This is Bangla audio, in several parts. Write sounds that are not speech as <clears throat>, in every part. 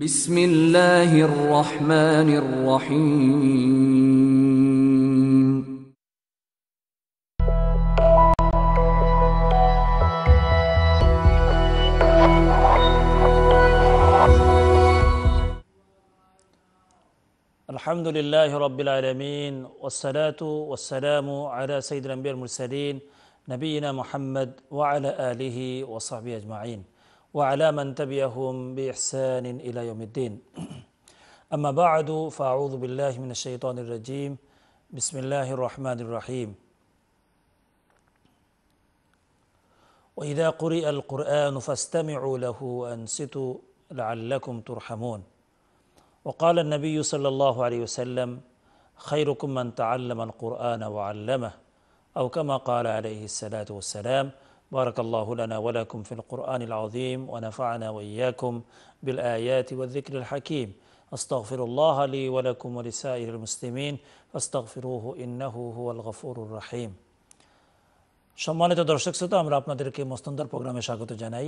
بسم الله الرحمن الرحيم. الحمد لله رب العالمين والصلاة والسلام على سيد الأنبياء المرسلين نبينا محمد وعلى آله وصحبه أجمعين وعلى من تبعهم بإحسان إلى يوم الدين. أما بعد فأعوذ بالله من الشيطان الرجيم. بسم الله الرحمن الرحيم. وإذا قرئ القرآن فاستمعوا له وأنصتوا لعلكم ترحمون. وقال النبي صلى الله عليه وسلم خيركم من تعلم القرآن وعلمه أو كما قال عليه الصلاة والسلام بارك الله لنا ولكم في القرآن العظيم ونفعنا وإياكم بالآيات والذكر الحكيم أستغفر الله لي ولكم ولسائر المسلمين فاستغفروه إنه هو الغفور الرحيم সম্মানিত দর্শক শ্রোতা আমরা আপনাদেরকে মস্তন্দর প্রোগ্রামে স্বাগত জানাই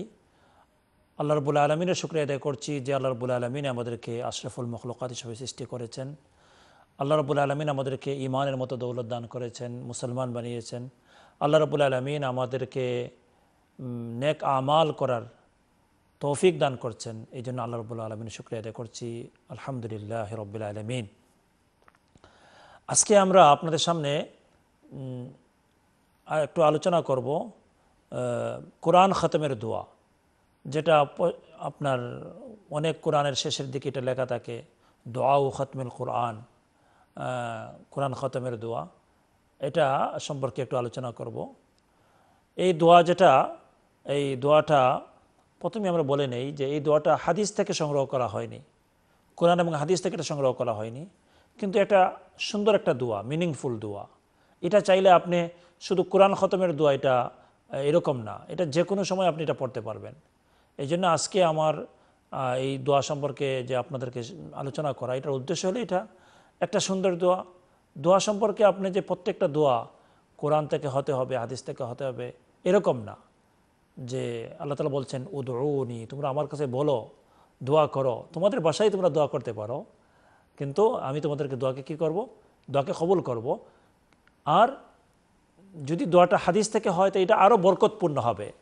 আল্লাহ রবুল আলমিনের শুক্রিয়া আদায় করছি যে আল্লাহ রবুল আলমিন আমাদেরকে আশরাফুল মখলুকাত হিসেবে সৃষ্টি করেছেন আল্লাহ রবুল আলমিন আমাদেরকে ইমানের মতো দৌলত দান করেছেন মুসলমান বানিয়েছেন আল্লাহ রবুল আলমিন আমাদেরকে নেক আমাল করার তৌফিক দান করছেন। এই জন্য আল্লাহ রবুল আলমিনের শুক্রিয়া আদায় করছি। আলহামদুলিল্লাহ রব্বুল আলমিন। আজকে আমরা আপনাদের সামনে একটু আলোচনা করব কোরআন খতমের দোয়া। যেটা আপনার অনেক কোরআনের শেষের দিকে এটা লেখা থাকে দোয়া ও খতমের কোরআন কোরআন খতমের দোয়া। এটা সম্পর্কে একটু আলোচনা করব। এই দোয়া যেটা, এই দোয়াটা প্রথমে আমরা বলে নেই যে এই দোয়াটা হাদিস থেকে সংগ্রহ করা হয়নি। কোরআন এবং হাদিস থেকে এটা সংগ্রহ করা হয়নি। কিন্তু এটা সুন্দর একটা দোয়া মিনিংফুল দোয়া। এটা চাইলে আপনি শুধু কোরআন খতমের দোয়া এটা এরকম না। এটা যে কোনো সময় আপনি এটা পড়তে পারবেন। এই জন্য আজকে আমার এই দোয়া সম্পর্কে যে আপনাদেরকে আলোচনা করা, এটার উদ্দেশ্য হলো এটা। একটা সুন্দর দোয়া দোয়া সম্পর্কে আপনি যে প্রত্যেকটা দোয়া কোরআন থেকে হতে হবে, হাদিস থেকে হতে হবে, এরকম না যে আল্লাহ তালা বলছেন উদৌনি তোমরা আমার কাছে বলো, দোয়া করো। তোমাদের বাসায় তোমরা দোয়া করতে পারো, কিন্তু আমি তোমাদেরকে দোয়াকে কি করব? দোয়াকে কবুল করব। আর যদি দোয়াটা হাদিস থেকে হয়, তো এটা আরও বরকতপূর্ণ হবে।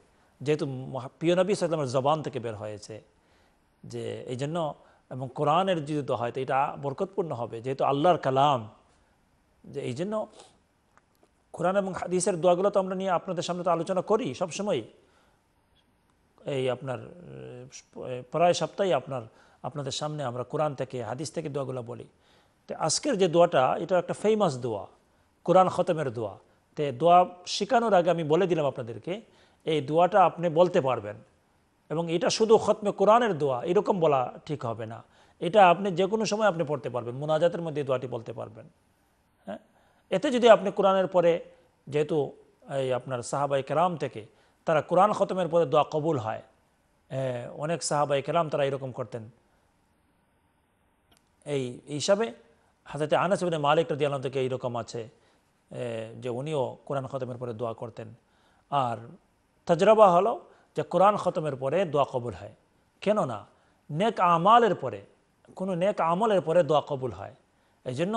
যেহেতু মহা- প্রিয় নবী সাল্লামের জবান থেকে বের হয়েছে যে এই জন্য এবং কোরআনের যদি দোয়া হয়, তো এটা বরকতপূর্ণ হবে। যেহেতু আল্লাহর কালাম যে এই জন্য কোরআন এবং হাদিসের দোয়াগুলো তো আমরা নিয়ে আপনাদের সামনে তো আলোচনা করি সবসময়। এই আপনার প্রায় সপ্তাহে আপনার, আপনাদের সামনে আমরা কোরআন থেকে, হাদিস থেকে দোয়াগুলো বলি। তো আজকের যে দোয়াটা, এটা একটা ফেমাস দোয়া, কোরআন খতমের দোয়া। তো দোয়া শেখানোর আগে আমি বলে দিলাম আপনাদেরকে, এই দোয়াটা আপনি বলতে পারবেন। এবং এটা শুধু খতমে কোরআনের দোয়া, এরকম বলা ঠিক হবে না। এটা আপনি যে কোনো সময় আপনি পড়তে পারবেন, মোনাজাতের মধ্যে দোয়াটি বলতে পারবেন। এতে যদি আপনি কোরআনের পরে যেহেতু এই আপনার সাহাবাই কেরাম থেকে তারা কোরআন খতমের পরে দোয়া কবুল হয় অনেক সাহাবাই কেরাম তারা এরকম করতেন। এই হিসাবে হাজরতে আনাস ইবনে মালিক রাদি আল্লাহ থেকে এইরকম আছে যে উনিও কোরআন খতমের পরে দোয়া করতেন। আর তজরবা হলো যে কোরআন খতমের পরে দোয়া কবুল হয়। কেন না নেক আমালের পরে, কোনো নেক আমলের পরে দোয়া কবুল হয়। এই জন্য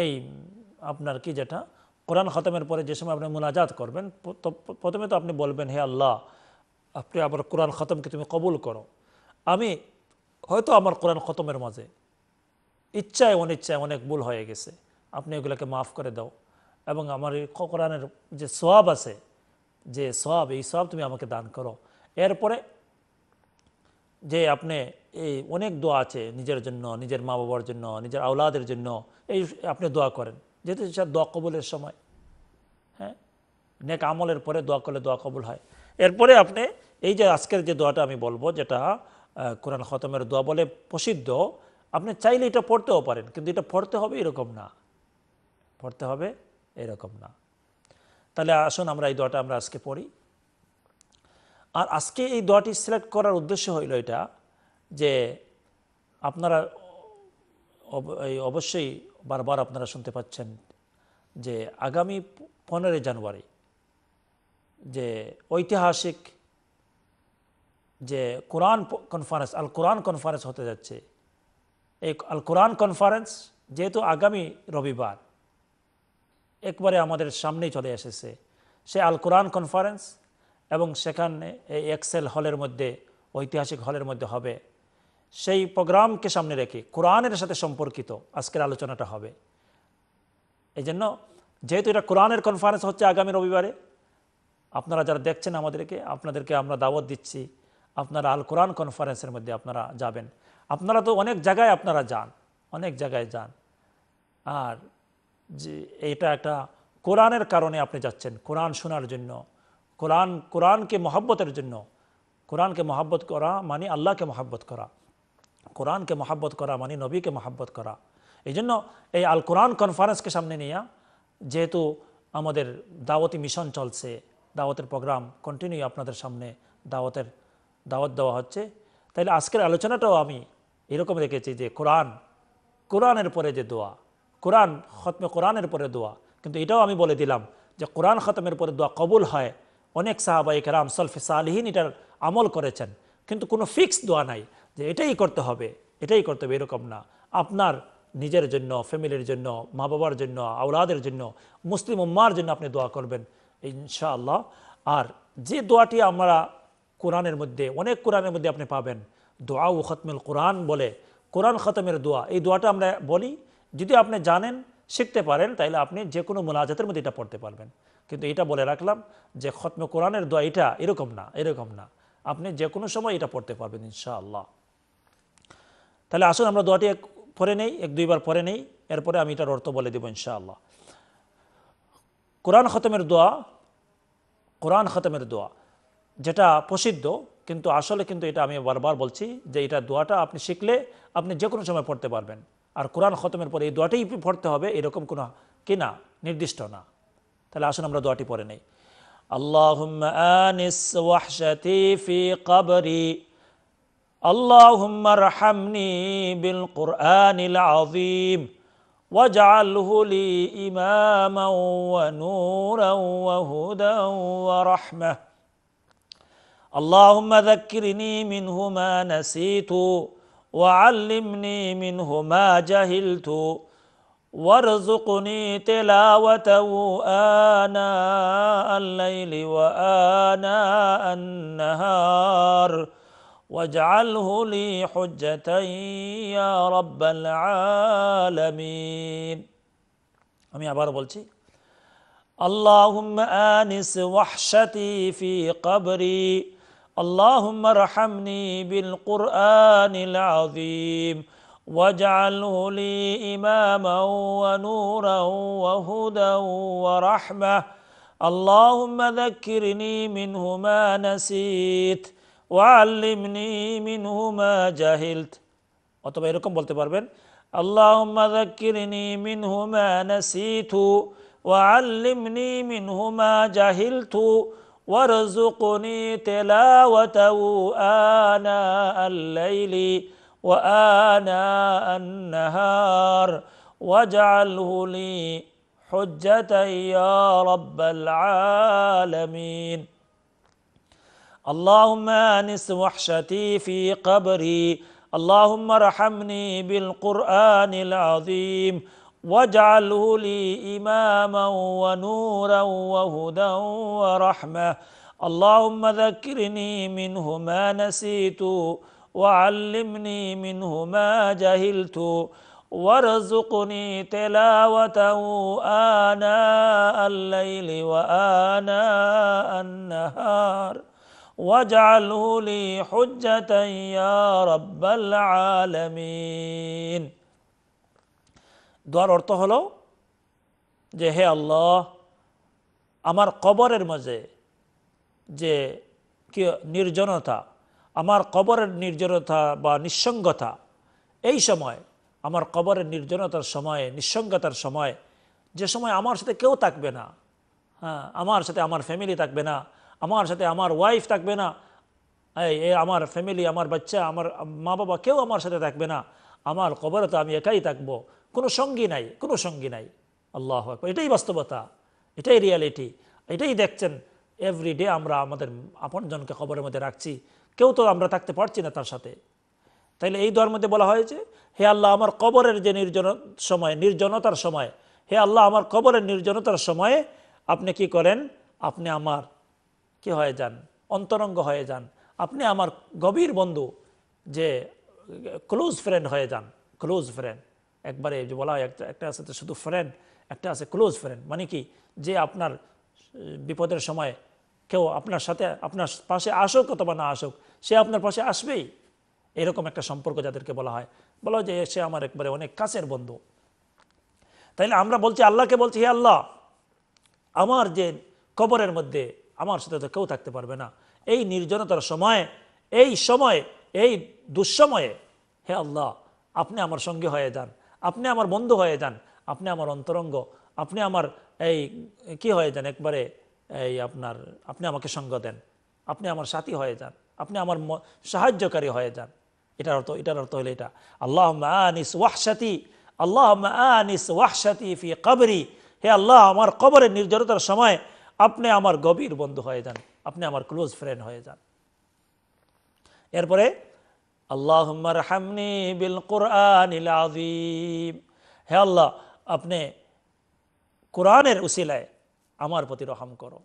এই আপনার কি যেটা? কোরআন খতমের পরে যে সময় আপনি মুনাজাত করবেন প্রথমে তো আপনি বলবেন, হে আল্লাহ, আপনি আবার কোরআন খতমকে তুমি কবুল করো। আমি হয়তো আমার কোরআন খতমের মাঝে ইচ্ছায় অনিচ্ছায় অনেক ভুল হয়ে গেছে, আপনি এগুলোকে মাফ করে দাও। এবং আমার এই কোরআনের যে সওয়াব আছে, যে সওয়াব, এই সওয়াব তুমি আমাকে দান করো। এরপরে যে আপনি এই অনেক দোয়া আছে, নিজের জন্য, নিজের মা বাবার জন্য, নিজের আওলাদের জন্য, এই আপনি দোয়া করেন। যেহেতু সেটা দোয়া কবুলের সময় হ্যাঁ? নেক আমলের পরে দোয়া করলে দোয়া কবুল হয়। এরপরে আপনি এই যে আজকের যে দোয়াটা আমি বলব, যেটা কোরআন খতমের দোয়া বলে প্রসিদ্ধ, আপনি চাইলে এটা পড়তেও পারেন, কিন্তু এটা পড়তে হবে এরকম না। পড়তে হবে এরকম না। তাহলে আসুন আমরা এই দোয়াটা আমরা আজকে পড়ি। আর আজকে এই দোয়াটি সিলেক্ট করার উদ্দেশ্য হইল এটা যে আপনারা অবশ্যই বারবার আপনারা শুনতে পাচ্ছেন যে আগামী পনেরোই জানুয়ারি যে ঐতিহাসিক যে কোরআন কনফারেন্স আল কোরআন কনফারেন্স হতে যাচ্ছে। এই আল কোরআন কনফারেন্স যেহেতু আগামী রবিবার, একবারে আমাদের সামনেই চলে এসেছে। সে আল কোরআন কনফারেন্স এবং সেখানে এই এক্সেল হলের মধ্যে, ঐতিহাসিক হলের মধ্যে হবে। সেই প্রোগ্রামকে সামনে রেখে কোরআনের সাথে সম্পর্কিত আজকের আলোচনাটা হবে। এই জন্য যেহেতু এটা কোরআনের কনফারেন্স হচ্ছে আগামী রবিবারে, আপনারা যারা দেখছেন আমাদেরকে, আপনাদেরকে আমরা দাওয়াত দিচ্ছি, আপনারা আল কোরআন কনফারেন্সের মধ্যে আপনারা যাবেন। আপনারা তো অনেক জায়গায় আপনারা যান, অনেক জায়গায় যান। আর যে এটা একটা কোরআনের কারণে আপনি যাচ্ছেন, কোরআন শোনার জন্য, কোরআন, কোরআনকে মহাব্বতের জন্য। কোরআনকে মহাব্বত করা মানে আল্লাহকে মহাব্বত করা। কোরআনকে মহাব্বত করা মানে নবীকে মহাব্বত করা। এই জন্য এই আল কোরআন কনফারেন্সকে সামনে নিয়ে যেহেতু আমাদের দাওয়াতি মিশন চলছে, দাওয়াতের প্রোগ্রাম কন্টিনিউ আপনাদের সামনে দাওয়াতের, দাওয়াত দেওয়া হচ্ছে। তাহলে আজকের আলোচনাটাও আমি এরকম রেখেছি যে কোরআন, কোরআনের পরে যে দোয়া, কোরআন খতমে কোরআনের পরে দোয়া। কিন্তু এটাও আমি বলে দিলাম যে কোরআন খতমের পরে দোয়া কবুল হয়। অনেক সাহাবাই কেরাম সলফে সালিহীন এটার আমল করেছেন। কিন্তু কোনো ফিক্স দোয়া নাই। যে এটাই করতে হবে, এটাই করতে হবে, এরকম না। আপনার নিজের জন্য, ফ্যামিলির জন্য মা বাবার জন্য, আওলাদের জন্য, মুসলিম উম্মার জন্য আপনি দোয়া করবেন, ইনশাআল্লাহ। আর যে দোয়াটি আমরা কোরআনের মধ্যে, অনেক কোরআনের মধ্যে আপনি পাবেন দোয়া ও খতমুল কোরআন বলে, কোরআন খতমের দোয়া। এই দোয়াটা আমরা বলি, যদি আপনি জানেন, শিখতে পারেন তাহলে আপনি যে কোনো মোনাজাতের মধ্যে এটা পড়তে পারবেন। কিন্তু এটা বলে রাখলাম যে খতমে কোরআনের দোয়া, এটা এরকম না এরকম না। আপনি যে কোনো সময় এটা পড়তে পারবেন, ইনশাআল্লাহ। তাহলে আসুন, আমরা দোয়াটি এক পরে নেই, এক দুইবার পরে নেই, এরপরে আমি এটার অর্থ বলে দেব ইনশাআল্লাহ। কোরআন খতমের দোয়া, কোরআন খতমের দোয়া, যেটা প্রসিদ্ধ, কিন্তু আসলে কিন্তু এটা আমি বারবার বলছি যে এটা দোয়াটা আপনি শিখলে আপনি যে কোনো সময় পড়তে পারবেন। আর কোরআন খতমের পরে এই দোয়াটাই পড়তে হবে, এরকম কোনো কি না, নির্দিষ্ট না। তাহলে আসুন, আমরা দোয়াটি পড়ে নেই। আল্লাহ اللهم ارحمني بالقرآن العظيم واجعله لي إماما ونورا وهدى ورحمة. اللهم ذكرني منه ما نسيت وعلمني منه ما جهلت. وارزقني تلاوته آناء الليل وآناء النهار. واجعله لي حجة يا رب العالمين আমি আবার বলছি اللهم آنس وحشتي في قبري اللهم ارحمني بالقرآن العظيم واجعله لي إماما ونورا وهدى ورحمة اللهم ذكرني منه ما نسيت وعلمني منه ما جهلت অথবা এরকম বলতে পারবেন اللهم ذكرني منه ما نسيت وعلمني منه ما جهلت وارزقني تلاوته آناء الليل وآناء النهار واجعله لي حجة يا رب العالمين اللهم آنس وحشتي في قبري. اللهم ارحمني بالقرآن العظيم. واجعله لي إماما ونورا وهدى ورحمة. اللهم ذكرني منه ما نسيت وعلمني منه ما جهلت. وارزقني تلاوته آناء الليل وآناء النهار. واجعله لي حجة يا رب العالمين দোয়ার অর্থ হলো যে হে আল্লাহ আমার কবরের মাঝে যে কি নির্জনতা আমার কবরের নির্জনতা বা নিঃসঙ্গতা এই সময় আমার কবরের নির্জনতার সময়ে নিঃসঙ্গতার সময় যে সময় আমার সাথে কেউ থাকবে না হ্যাঁ আমার সাথে আমার ফ্যামিলি থাকবে না আমার সাথে আমার ওয়াইফ থাকবে না। এই আমার ফ্যামিলি আমার বাচ্চা, আমার মা বাবা কেউ আমার সাথে থাকবে না। আমার কবরে তো আমি একাই থাকব। কোনো সঙ্গী নাই, কোনো সঙ্গী নাই। আল্লাহ। এটাই বাস্তবতা, এটাই রিয়ালিটি এটাই দেখছেন এভরিডে আমরা আমাদের আপনজনকে খবরের মধ্যে রাখছি। কেউ তো আমরা থাকতে পারছি না তার সাথে। তাইলে এই দোয়ার মধ্যে বলা হয়েছে, হে আল্লাহ আমার কবরের যে নির্জন, সময়, নির্জনতার সময়, হে আল্লাহ আমার কবরের নির্জনতার সময়ে আপনি কি করেন? আপনি আমার কি হয়ে যান? অন্তরঙ্গ হয়ে যান। আপনি আমার গভীর বন্ধু যে ক্লোজ ফ্রেন্ড হয়ে যান। ক্লোজ ফ্রেন্ড একবারে যে বলা হয়, একটা একটা আছে শুধু ফ্রেন্ড একটা আছে ক্লোজ ফ্রেন্ড মানে কি? যে আপনার বিপদের সময় কেউ আপনার সাথে, আপনার পাশে আসুক অথবা না আসুক, সে আপনার পাশে আসবেই। এরকম একটা সম্পর্ক যাদেরকে বলা হয়। বলা হয় যে, সে আমার একবারে অনেক কাছের বন্ধু। তাইলে আমরা বলছি আল্লাহকে বলছি, হে আল্লাহ, আমার যে কবরের মধ্যে আমার সাথে তো কেউ থাকতে পারবে না। এই নির্জনতার সময়ে, এই সময়ে, এই দুঃসময়ে, হে আল্লাহ, আপনি আমার সঙ্গে হয়ে যান, আপনি আমার বন্ধু হয়ে যান, আপনি আমার অন্তরঙ্গ, আপনি আমার এই কি হয়ে যান একবারে, এই আপনার, আপনি আমাকে সঙ্গ দেন, আপনি আমার সাথী হয়ে যান, আপনি আমার সাহায্যকারী হয়ে যান। এটার অর্থ এটার অর্থ হলো এটা। আল্লাহ আনিস ওয়াহসাতি আল্লাহ আনিস ওয়াহসাতি ফি কবরি। হে আল্লাহ, আমার কবরের নির্জনতার সময় আপনি আমার গভীর বন্ধু হয়ে যান। আপনি আমার ক্লোজ ফ্রেন্ড হয়ে যান। এরপরে আল্লাহ বিল হে আল্লাহ, আপনি কোরআনের উসিলায় আমার প্রতি রহম করো।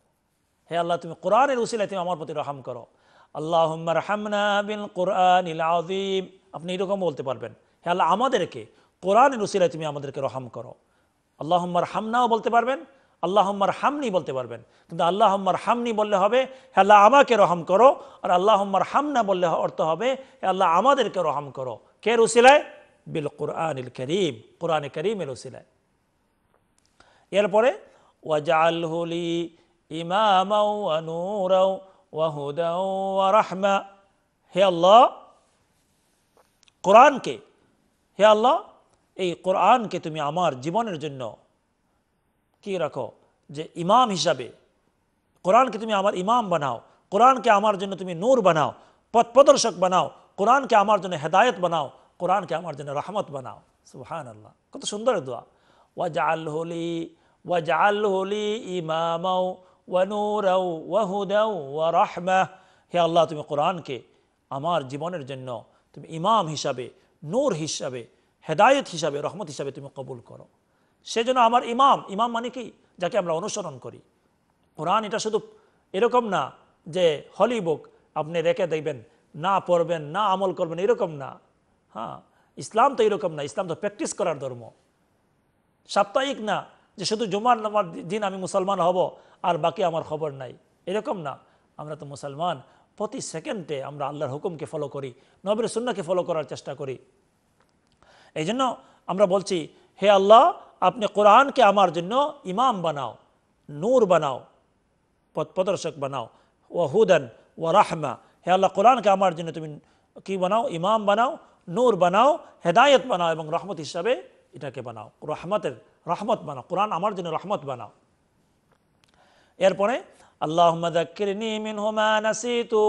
হে আল্লাহ, তুমি কোরআনের উসিলায় তুমি আমার প্রতি রহম করো। আল্লাহ হামনা বিল কোরআন আজিম আপনি এরকম বলতে পারবেন। হে আল্লাহ, আমাদেরকে কোরআনের উসিলায় তুমি আমাদেরকে রহম করো। আল্লাহম্মার হামনাও বলতে পারবেন। আল্লাহম্মার হামনি বলতে পারবেন। কিন্তু আল্লাহম্মার হামনি বললে হবে আল্লাহ আমাকে রহম করো, আর আল্লাহম্মার হামনা বললে অর্থ হবে, হে আল্লাহ আমাদেরকে রহম করো। কে রুসিলায়? বিল কোরআনিল করিম, কোরআনে করিমের উসিলায় এরপরে ওয়াজালহুলি ইমামাও রাহমা। হে আল্লাহ, কোরআনকে, হে আল্লাহ, এই কোরআনকে তুমি আমার জীবনের জন্য কি রাখো? যে ইমাম হিসাবে, কোরআনকে তুমি আমার ইমাম বানাও, কোরআনকে আমার জন্য তুমি নূর বানাও, পথ প্রদর্শক বানাও, কোরআনকে আমার জন্য হেদায়ত বানাও, কোরআনকে আমার জন্য রহমত বানাও। সুহান আল্লাহ কত সুন্দর দোয়া। ওয়াজাল হলি ওয়াজাল হলি ইমামাও ওয়ানুরাও ওয়াহুদাও ওয়া রাহমা হে আল্লাহ, তুমি কোরআনকে আমার জীবনের জন্য তুমি ইমাম হিসাবে, নূর হিসাবে, হেদায়ত হিসাবে, রহমত হিসাবে তুমি কবুল করো। সেজন্য আমার ইমাম ইমাম মানে কি? যাকে আমরা অনুসরণ করি। কোরআন এটা শুধু এরকম না যে হলি বুক, আপনি রেখে দেখবেন না পড়বেন, না আমল করবেন, এরকম না। হ্যাঁ ইসলাম তো এরকম না, ইসলাম তো প্র্যাকটিস করার ধর্ম। সাপ্তাহিক না, যে শুধু জুমার নামার দিন আমি মুসলমান হব, আর বাকি আমার খবর নাই। এরকম না, আমরা তো মুসলমান। প্রতি সেকেন্ডে আমরা আল্লাহর হুকুমকে ফলো করি, নবীর সুন্নাকে ফলো করার চেষ্টা করি। এই জন্য আমরা বলছি, হে আল্লাহ আপনি কোরআনকে আমার জন্য ইমাম বানাও, নূর বানাও, পথ প্রদর্শক বানাও। ও হুদান ও রাহমা। হে আল্লাহ, কোরআনকে আমার জন্য তুমি কি বানাও? ইমাম বানাও, নূর বানাও, হেদায়ত বানাও এবং রহমত হিসাবে এটাকে বানাও। রহমতের রহমত বানাও, কোরআন আমার জন্য রহমত বানাও। এরপরে আল্লাহ দাক্কিরনি মিন হুমা নাসিতু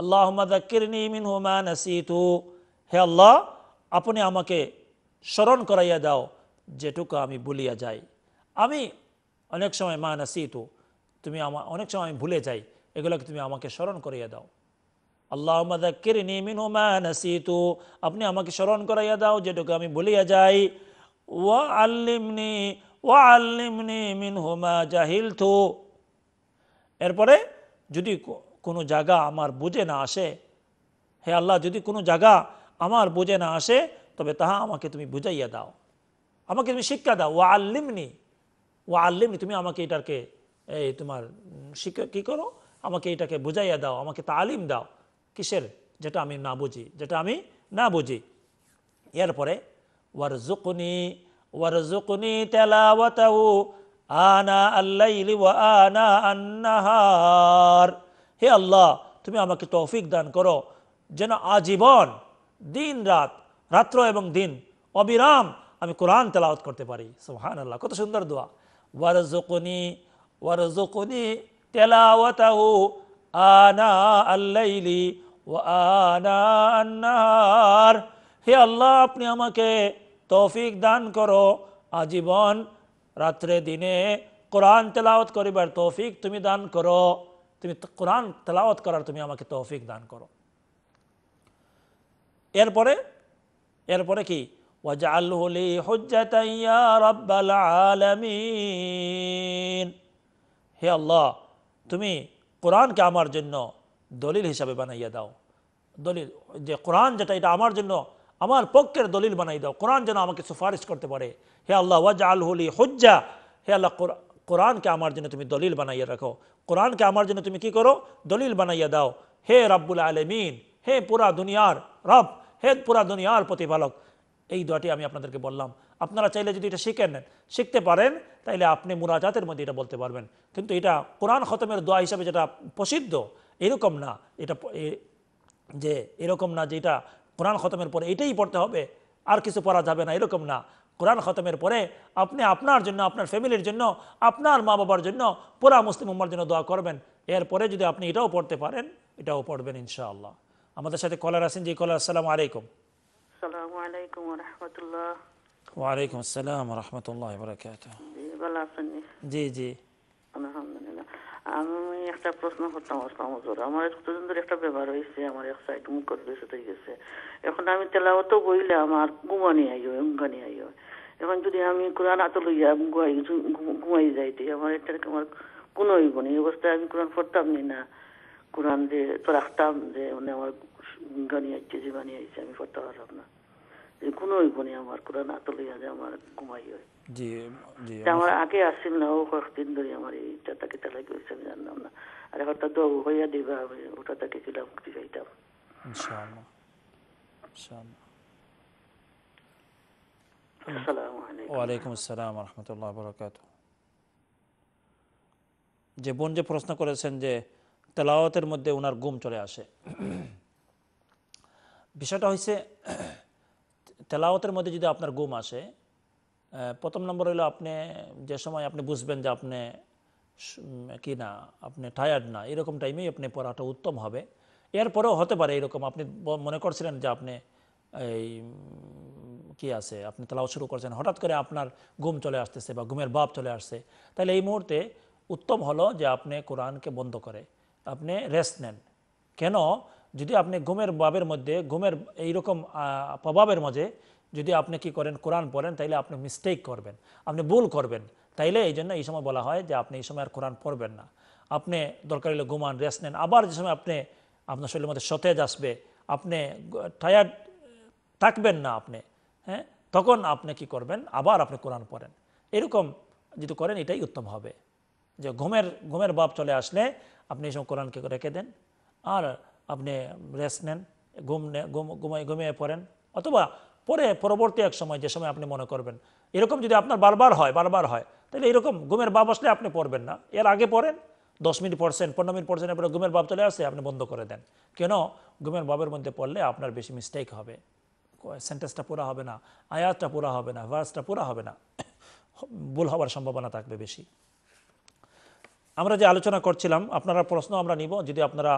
আল্লাহ দাক্কিরনি মিন হুমা নাসিতু। হে আল্লাহ, আপনি আমাকে স্মরণ করাইয়া দাও। যেটুকু আমি ভুলিয়া যাই। আমি অনেক সময় মা নাসিতু, তুমি আমার অনেক সময় আমি ভুলে যাই, এগুলোকে তুমি আমাকে স্মরণ করিয়ে দাও। আল্লাহ মাদাক্কিরনি মিন হুমা নাসিতু, আপনি আমাকে স্মরণ করাইয়া দাও যেটুকু আমি ভুলিয়া যাই। ও আল্লিমনি, ওয়া আল্লিমনি মিন হুমা জাহিলতু। এরপরে যদি কোনো জায়গা আমার বুঝে না আসে, হে আল্লাহ, যদি কোনো জায়গা আমার বুঝে না আসে, তবে তাহা আমাকে তুমি বুঝাইয়া দাও। আমাকে তুমি শিক্ষা দাও। ওয়া আল্লিমনি ওয়া আল্লিমনি তুমি আমাকে এটাকে, এই তোমার শিক্ষা কী করো? আমাকে এটাকে বুঝাইয়া দাও, আমাকে তালিম দাও। কিসের? যেটা আমি না বুঝি, যেটা আমি না বুঝি। এরপরে ওয়ারজুকনি ওয়ারজুকনি তেলাওয়াতাহু আনা আল্লাইলি ওয়া আনা আন্নাহার। হে আল্লাহ, তুমি আমাকে তৌফিক দান করো। যেন আজীবন দিন রাত, রাত্র এবং দিন অবিরাম আমি কোরআন তেলাওয়াত করতে পারি। সুবহান আল্লাহ কত সুন্দর দোয়া। ওয়ারজুকনি ওয়ারজুকনি তেলাওয়াতাহু আনা আল্লাইলি ওয়া আনা আন্নাহার। হে আল্লাহ, আপনি আমাকে তৌফিক দান করো। আজীবন রাত্রে দিনে কোরআন তেলাওয়াত করিবার তৌফিক তুমি দান করো। তুমি কোরআন তেলাওয়াত করার তুমি আমাকে তৌফিক দান করো। এরপরে এরপরে কি? ওয়াজআলহু লি হুজ্জাতান ইয়া রাব্বাল আলামিন হে আল্লাহ, তুমি কোরআনকে আমার জন্য দলিল হিসাবে বানাইয়া দাও। দলিল, যে কোরআন যেটা, এটা আমার জন্য, আমার পক্ষের দলিল বানাই দাও। কোরআন যেন আমাকে সুপারিশ করতে পারে। হে আল্লাহ ওয়াজ আল হলি হজ্জা। হে আল্লাহ কোরআনকে আমার জন্য তুমি দলিল বানাইয়া রাখো। কোরআনকে আমার জন্য তুমি কি করো? দলিল বানাইয়া দাও। হে রাব্বুল আলমিন, হে পুরা দুনিয়ার রব, হে পুরা দুনিয়ার প্রতিপালক এই দোয়াটি আমি আপনাদেরকে বললাম। আপনারা চাইলে যদি এটা শিখেন শিখতে পারেন, তাইলে আপনি মুরাজাতের মধ্যে এটা বলতে পারবেন। কিন্তু এটা কোরআন খতমের দোয়া হিসাবে যেটা প্রসিদ্ধ, এরকম না। এটা যে এরকম না যে এটা কোরআন খতমের পরে এটাই পড়তে হবে, আর কিছু পড়া যাবে না, এরকম না। কোরআন খতমের পরে আপনি আপনার জন্য, আপনার ফ্যামিলির জন্য, আপনার মা বাবার জন্য, পুরা মুসলিম উম্মার জন্য দোয়া করবেন। এরপরে যদি আপনি এটাও পড়তে পারেন, এটাও পড়বেন ইনশাআল্লাহ। আমাদের সাথে কলার আছেন যে কলার আসসালামু আলাইকুম। আসসালামু আলাইকুম রহমতুল্লাহ ওয়ালাইকুম আসসালাম রহমতুল্লাহ বরকাত জি ভালো আছেন? জি জি। আলহামদুলিল্লাহ। আমি একটা প্রশ্ন করতাম আসলাম হুজুর আমার কতদিন ধরে একটা ব্যবহার হয়েছে আমার এক সাইড মুখ করে বেঁচে হয়ে গেছে। এখন আমি তেলাওয়াত বইলে আমার ঘুমানি আইও ঘুমানি আইও এখন যদি আমি কোরআন হাতে লইয়া ঘুমাই ঘুমাই যাইতে আমার এটা আমার কোনো হইব না। এই অবস্থায় আমি কোরআন পড়তাম নি না। কোরআন যে তো রাখতাম যে মানে আমার গানি আইছে জীবানি আইছে আমি পড়তে পারলাম না যে কোনো আমার কোরআন যে আমার ঘুমাই হয় জি জি আমার আগে আসছিল না ও কয়েকদিন ধরে আমার এই কেটা লাগে আমি জানলাম না আর এখন তো হইয়া দিবা আমি ওটা কিলা মুক্তি চাইতাম ইনশাআল্লাহ ইনশাআল্লাহ আসসালামু আলাইকুম ওয়ালাইকুম আসসালাম রহমতুল্লাহ বরকাত যে বোন যে প্রশ্ন করেছেন যে তেলাওয়াতের মধ্যে ওনার গুম চলে আসে বিষয়টা হয়েছে <clears throat> তেলাওয়াতের মধ্যে যদি আপনার গুম আসে প্রথম নম্বর হলো আপনি যে সময় আপনি বুঝবেন যে আপনি কি না, আপনি টায়ার্ড না, এরকম টাইমেই আপনি পড়াটা উত্তম হবে। এরপরেও হতে পারে এরকম, আপনি মনে করছিলেন যে আপনি এই কি আছে, আপনি তালাও শুরু করছেন, হঠাৎ করে আপনার ঘুম চলে আসতেছে বা ঘুমের ভাব চলে আসছে, তাহলে এই মুহূর্তে উত্তম হলো যে আপনি কোরআনকে বন্ধ করে, আপনি রেস্ট নেন। কেন? যদি আপনি ঘুমের ভাবের মধ্যে, ঘুমের এইরকম প্রভাবের মাঝে যদি আপনি কি করেন, কোরআন পড়েন, তাইলে আপনি মিস্টেক করবেন। আপনি ভুল করবেন। তাইলে এই জন্য এই সময় বলা হয় যে আপনি এই সময় আর কোরআন পড়বেন না। আপনি দরকার হলে ঘুমান রেস্ট নেন। আবার যে সময় আপনি, আপনার শরীরের মধ্যে সতেজ আসবে, আপনি টায়ার্ড থাকবেন না আপনি হ্যাঁ? তখন আপনি কি করবেন? আবার আপনি কোরআন পড়েন। এরকম যদি করেন, এটাই উত্তম হবে। যে ঘুমের ঘুমের ভাব চলে আসলে আপনি এই সময় কোরআনকে রেখে দেন। আর আপনি রেস্ট নেন, ঘুম ঘুম ঘুমাই ঘুমিয়ে পড়েন, অথবা পরে পরবর্তী এক সময়, যে সময় আপনি মনে করবেন। এরকম যদি আপনার বারবার হয় বারবার হয়, তাহলে এরকম ঘুমের ভাব আসলে আপনি পড়বেন না। এর আগে পড়েন, দশ মিনিট পড়ছেন, পনেরো মিনিট পড়ছেন, এরপরে ঘুমের ভাব চলে আসে, আপনি বন্ধ করে দেন। কেন? ঘুমের ভাবের মধ্যে পড়লে আপনার বেশি মিস্টেক হবে। সেন্টেন্সটা পুরা হবে না, আয়াতটা পুরা হবে না ভার্সটা পুরা হবে না। <coughs> ভুল হওয়ার সম্ভাবনা থাকবে বেশি। আমরা যে আলোচনা করছিলাম, আপনারা প্রশ্ন আমরা নিব, যদি আপনারা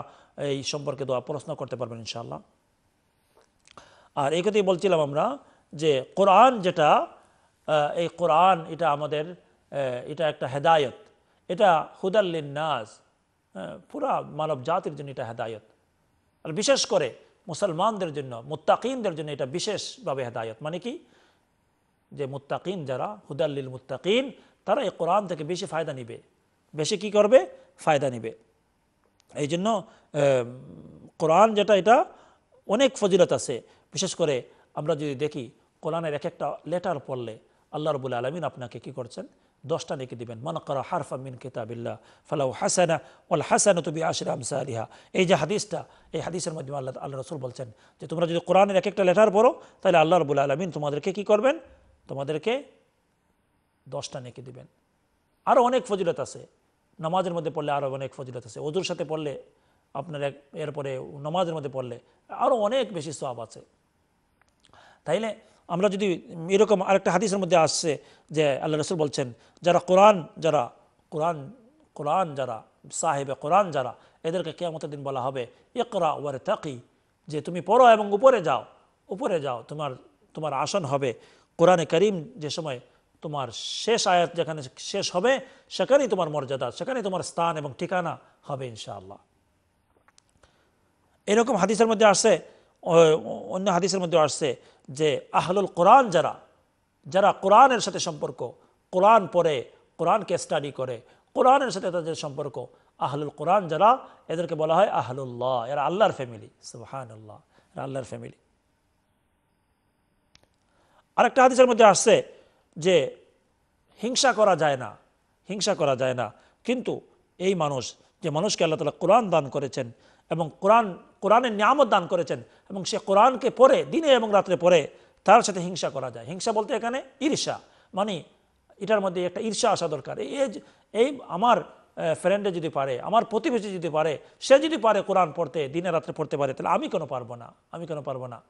এই সম্পর্কে দোয়া, প্রশ্ন করতে পারবেন ইনশাল্লাহ আর এই কথাই বলছিলাম আমরা যে কোরআন যেটা এই কোরআন এটা আমাদের এটা একটা হেদায়ত। এটা নাজ পুরা মানব জাতির জন্য এটা হেদায়ত। আর বিশেষ করে মুসলমানদের জন্য, মুত্তাকিনদের জন্য এটা বিশেষভাবে হেদায়ত। মানে কি? যে মুত্তাকিন যারা হুদাল্লিল মুত্তাকিন, তারা এই কোরআন থেকে বেশি ফায়দা নিবে। বেশি কি করবে? ফায়দা নিবে। এই জন্য কোরআন যেটা, এটা অনেক ফজিলত আছে। বিশেষ করে আমরা যদি দেখি, কোরআনের এক একটা লেটার পড়লে আল্লাহ রবুল আলমিন আপনাকে কি করছেন? দশটা নেকি দিবেন। মন করা হারফা মিন কিতাবিল্লাহ ফালাউ হাসানা ওয়াল হাসানা তুবি আশরা আমসালিহা। এই যে হাদিসটা, এই হাদিসের মাধ্যমে আল্লাহ আল্লাহ রসুল বলছেন যে, তোমরা যদি কোরআনের এক একটা লেটার পড়ো, তাহলে আল্লাহ রবুল আলমিন তোমাদেরকে কি করবেন? তোমাদেরকে দশটা নেকি দিবেন। আরও অনেক ফজিলত আছে। নামাজের মধ্যে পড়লে আরও অনেক ফজিলত আছে। ওজুর সাথে পড়লে আপনার এক, এরপরে নামাজের মধ্যে পড়লে আরও অনেক বেশি সব আছে। তাইলে আমরা যদি এরকম আরেকটা হাদিসের মধ্যে আসছে যে আল্লাহ রসুল বলছেন, যারা কোরআন যারা কোরআন কোরআন যারা, সাহেবে কোরআন যারা, এদেরকে কেয়ামতের দিন বলা হবে, ইকরা ওয়ারে তাকি যে তুমি পড়ো এবং উপরে যাও উপরে যাও, তোমার তোমার আসন হবে। কোরআনে করিম যে সময় তোমার শেষ আয়াত যেখানে শেষ হবে, সেখানেই তোমার মর্যাদা, সেখানেই তোমার স্থান এবং ঠিকানা হবে ইনশাআল্লাহ। এরকম হাদিসের মধ্যে আসছে অন্য হাদিসের মধ্যে আসছে যে আহলুল কোরআন যারা যারা কোরআনের সাথে সম্পর্ক, কোরআন পড়ে, কোরআনকে স্টাডি করে, কোরআনের সাথে তাদের সম্পর্ক, আহলুল কোরআন যারা, এদেরকে বলা হয় আহলুল্লাহ, এরা আল্লাহর ফ্যামিলি সুবহান আল্লাহ এরা আল্লাহর ফ্যামিলি আরেকটা হাদিসের মধ্যে আসছে যে হিংসা করা যায় না, হিংসা করা যায় না। কিন্তু এই মানুষ, যে মানুষকে আল্লাহ তালা কোরআন দান করেছেন এবং কোরআন, কোরআনের নিয়ামত দান করেছেন এবং সে কোরআনকে পড়ে, দিনে এবং রাত্রে পড়ে, তার সাথে হিংসা করা যায়। হিংসা বলতে এখানে ঈর্ষা। মানে এটার মধ্যে একটা ঈর্ষা আসা দরকার। এই, এই- আমার ফ্রেন্ডে যদি পারে, আমার প্রতিবেশী যদি পারে, সে যদি পারে কোরআন পড়তে, দিনে রাত্রে পড়তে পারে, তাহলে আমি কেন পারব না, আমি কেন পারব না।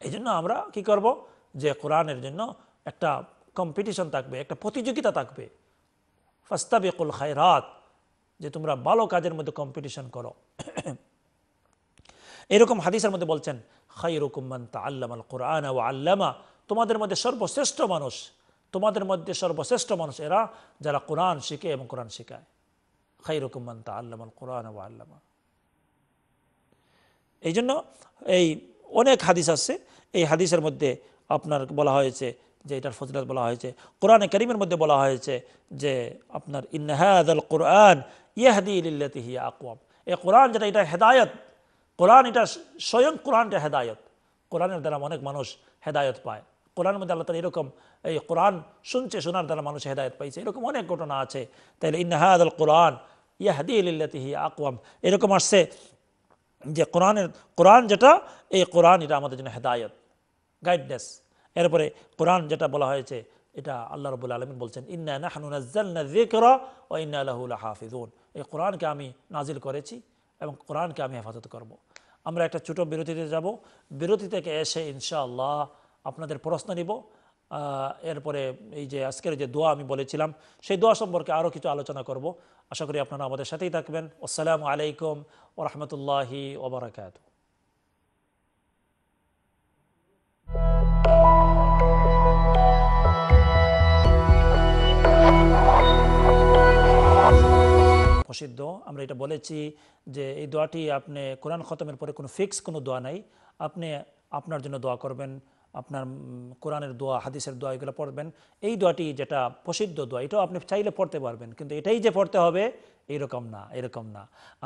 এই জন্য আমরা কি করব? যে কোরআনের জন্য একটা কম্পিটিশন থাকবে, একটা প্রতিযোগিতা থাকবে। ফাস্তাবিকুল খায়রাত, যে তোমরা ভালো কাজের মধ্যে কম্পিটিশন করো। এরকম হাদিসের মধ্যে বলছেন খাইরুকুম মান তাআল্লামাল কোরআন ও আল্লামা, তোমাদের মধ্যে সর্বশ্রেষ্ঠ মানুষ, তোমাদের মধ্যে সর্বশ্রেষ্ঠ মানুষ এরা যারা কোরআন শিখে এবং কোরআন শেখায়। খাইরুকুম মান তাআল্লামাল কোরআন ও আল্লামা। এই জন্য এই অনেক হাদিস আছে, এই হাদিসের মধ্যে আপনার বলা হয়েছে যে এটার ফজিলত বলা হয়েছে। কোরআনে করিমের মধ্যে বলা হয়েছে যে আপনার ইনহাদ আল কোরআন ইয়াহদি লিল্লাতি হিয়া আকওয়াম। এই কোরআন যেটা, এটা হেদায়ত। কোরআন এটা স্বয়ং কোরআনটা হেদায়ত। কোরআনের দ্বারা অনেক মানুষ হেদায়ত পায়। কোরআনের মধ্যে আল্লাহ তালা এরকম এই কোরআন শুনছে, শোনার দ্বারা মানুষ হেদায়ত পাইছে। এরকম অনেক ঘটনা আছে। তাইলে ইনহাদ আল কোরআন ইয়াহদি লিল্লাতি হিয়া আকওয়াম। এরকম আসছে যে কোরআনের, কোরআন যেটা, এই কোরআন এটা আমাদের জন্য হেদায়ত। গাইডনেস এরপরে কোরআন যেটা বলা হয়েছে, এটা আল্লাহ রবুল আলমিন বলছেন, ইন্না এই কোরআনকে আমি নাজিল করেছি এবং কোরআনকে আমি হেফাজত করব। আমরা একটা ছোট বিরতিতে যাব। বিরতি থেকে এসে ইনশাআল্লাহ আপনাদের প্রশ্ন নিব। এরপরে এই যে আজকের যে দোয়া আমি বলেছিলাম, সেই দোয়া সম্পর্কে আরও কিছু আলোচনা করব। আশা করি আপনারা আমাদের সাথেই থাকবেন। আসসালামু আলাইকুম ওরহমতুল্লাহি ওবরাকাতু প্রসিদ্ধ। আমরা এটা বলেছি যে এই দোয়াটি আপনি কোরআন খতমের পরে কোনো ফিক্স কোনো দোয়া নাই। আপনি আপনার জন্য দোয়া করবেন আপনার কোরআনের দোয়া হাদিসের দোয়া এগুলো পড়বেন। এই দোয়াটি যেটা প্রসিদ্ধ দোয়া এটাও আপনি চাইলে পড়তে পারবেন কিন্তু এটাই যে পড়তে হবে এরকম না এরকম না।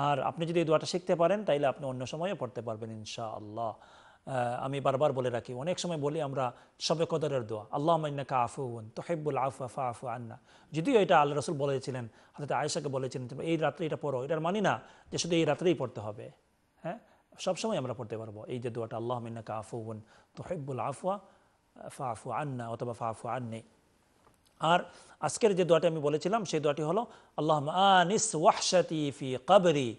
আর আপনি যদি এই দোয়াটা শিখতে পারেন তাইলে আপনি অন্য সময়ে পড়তে পারবেন ইনশা আল্লাহ আহ, আমি বারবার বলে রাখি, অনেক সময় বলি আমরা সবে কদরের দোয়া আল্লাহ মান্নাকা আফুন তোহেবুল আফু আফা আফু আন্না। যদিও এটা আল্লাহ রসুল বলেছিলেন হাতে আয়েশাকে বলেছিলেন, তুমি এই রাত্রে এটা পড়ো, এটার মানি না যে শুধু এই রাত্রেই পড়তে হবে। হ্যাঁ? সবসময় আমরা পড়তে পারব। এই যে দোয়াটা আল্লাহ মিন্নাকা আফুন তোহেবুল আফুয়া ফা আফু আন্না অথবা ফা আফু আন্নি। আর আজকের যে দোয়াটি আমি বলেছিলাম, সেই দোয়াটি হলো আল্লাহ আনিস ওয়াহশাতি ফি কাবরি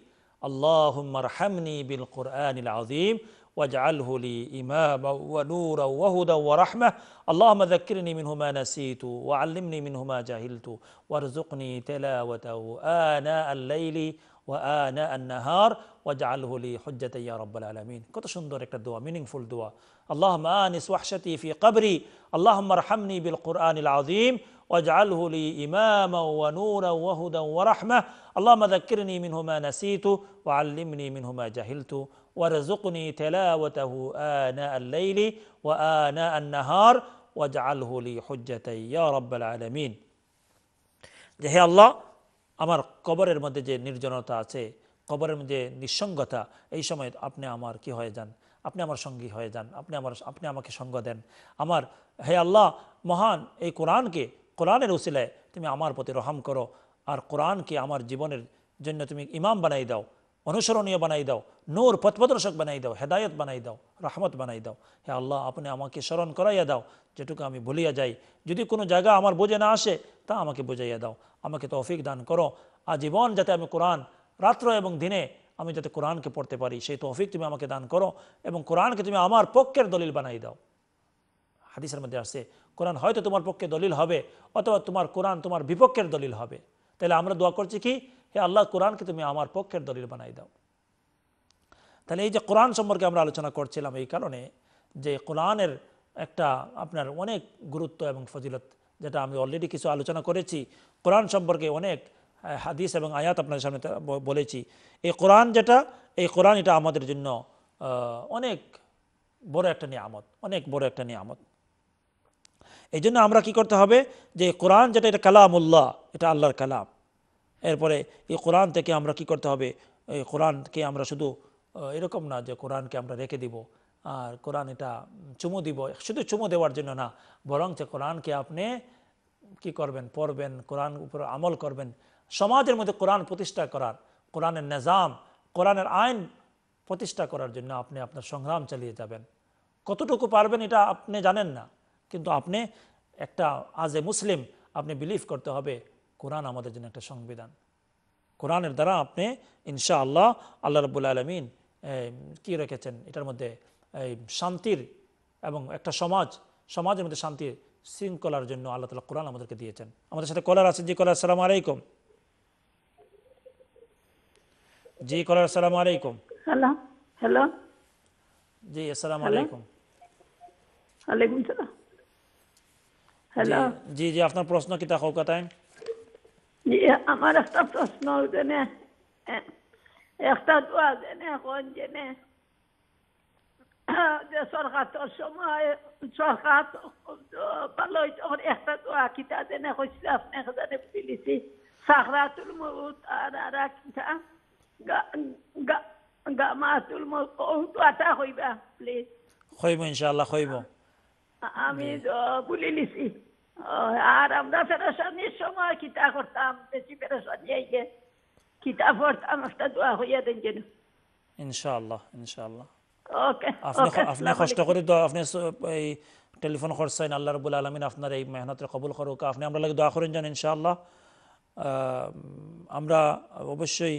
আল্লাহ হামনি বিল কোরআন আজিম واجعله لي إماما ونورا وهدى ورحمة اللهم ذكرني منه ما نسيت وعلمني منه ما جهلت وارزقني تلاوته آناء الليل وآناء النهار واجعله لي حجة يا رب العالمين কত সুন্দর একটা দোয়া মিনিংফুল দোয়া اللهم آنس وحشتي في قبري اللهم ارحمني بالقرآن العظيم واجعله لي إماما ونورا وهدى ورحمة اللهم ذكرني منه ما نسيت وعلمني منه ما جهلت وارزقني تلاوته آناء الليل وآناء النهار واجعله لي حجة يا رب العالمين যে হে আল্লাহ আমার কবরের মধ্যে যে নির্জনতা আছে কবরের মধ্যে নিঃসঙ্গতা এই সময় আপনি আমার কি হয়ে যান আপনি আমার সঙ্গী হয়ে যান আপনি আমার আপনি আমাকে সঙ্গ দেন আমার হে আল্লাহ মহান এই কোরআনকে কোরআনের উসিলায় তুমি আমার প্রতি রহম করো আর কোরআনকে আমার জীবনের জন্য তুমি ইমাম বানাই দাও, অনুসরণীয় বানাই দাও, নূর পথপ্রদর্শক বানাই দাও, হেদায়ত বানাই দাও, রহমত বানাই দাও। হে আল্লাহ, আপনি আমাকে স্মরণ করাইয়া দাও, যেটুকু আমি ভুলিয়া যাই। যদি কোনো জায়গা আমার বোঝে না আসে, তা আমাকে বুঝাইয়া দাও। আমাকে তৌফিক দান করো। আজীবন যাতে আমি কোরআন রাত্র এবং দিনে আমি যাতে কোরআনকে পড়তে পারি, সেই তৌফিক তুমি আমাকে দান করো এবং কোরআনকে তুমি আমার পক্ষের দলিল বানাই দাও। হাদিসের মধ্যে আসছে, কোরআন হয়তো তোমার পক্ষে দলিল হবে অথবা তোমার কোরআন তোমার বিপক্ষের দলিল হবে। তাহলে আমরা দোয়া করছি কি? হে আল্লাহ, কোরআনকে তুমি আমার পক্ষের দলিল বানাই দাও। তাহলে এই যে কোরআন সম্পর্কে আমরা আলোচনা করছিলাম এই কারণে যে কোরআনের একটা আপনার অনেক গুরুত্ব এবং ফজিলত, যেটা আমি অলরেডি কিছু আলোচনা করেছি। কোরআন সম্পর্কে অনেক হাদিস এবং আয়াত আপনার সামনে বলেছি। এই কোরআন যেটা, এই কোরআন এটা আমাদের জন্য অনেক বড় একটা নিয়ামত, অনেক বড় একটা নিয়ামত। এই জন্য আমরা কি করতে হবে? যে কোরআন যেটা, এটা কালামুল্লাহ, এটা আল্লাহর কালাম। এরপরে এই কোরআন থেকে আমরা কি করতে হবে? এই কোরআনকে আমরা শুধু এরকম না যে কোরআনকে আমরা রেখে দিব। আর কোরআন এটা চুমু দিব। শুধু চুমু দেওয়ার জন্য না বরং যে কোরআনকে আপনি কি করবেন? পড়বেন, কোরআন উপর আমল করবেন। সমাজের মধ্যে কোরআন প্রতিষ্ঠা করার, কোরআনের নিজাম, কোরআনের আইন প্রতিষ্ঠা করার জন্য আপনি আপনার সংগ্রাম চালিয়ে যাবেন। কতটুকু পারবেন এটা আপনি জানেন না। কিন্তু আপনি একটা আজ এ মুসলিম আপনি বিলিভ করতে হবে কোরআন আমাদের জন্য একটা সংবিধান। কোরআনের দ্বারা আপনি ইনশাআল্লাহ আল্লাহ রব্বুল আলমিন কী রেখেছেন? এটার মধ্যে এই শান্তির এবং একটা সমাজ সমাজের মধ্যে শান্তির শৃঙ্খলার জন্য আল্লাহ তালা কোরআন আমাদেরকে দিয়েছেন। আমাদের সাথে কলার আছে? জি কলার আসসালামু আলাইকুম। জি কলার আসসালামু আলাইকুম। হ্যালো হ্যালো জি আসসালামু Hello? আলাইকুম। সালাম। হ্যালো জি- জি জি আপনার প্রশ্ন কি তা হোক কথায় জি আমার একটা প্রশ্ন জেনে একটা দোয়া জেনে এখন জেনে যে সরকার সময় সরকার ভালো তখন একটা দোয়া কিতা জেনে কইছিল আপনাকে জানে বলিছি সাকরাতুল মউত আর আর কিতা গামাতুল মউত ও দোয়াটা কইবা প্লিজ খইব ইনশাআল্লাহ খইব আমি নিছি আর আমরা ফেরাসানির সময় কিতা করতাম বেশি ফেরাসানি আইগে কিতা পড়তাম একটা দোয়া হইয়া দেন যেন। ইনশাআল্লাহ ইনশাআল্লাহ। ওকে আপনি কষ্ট করে তো আপনি এই টেলিফোন করছেন আল্লাহ রবুল আলমিন আপনার এই মেহনতের কবুল করুক। আপনি আমরা লাগে দোয়া করেন যান ইনশাআল্লাহ আমরা অবশ্যই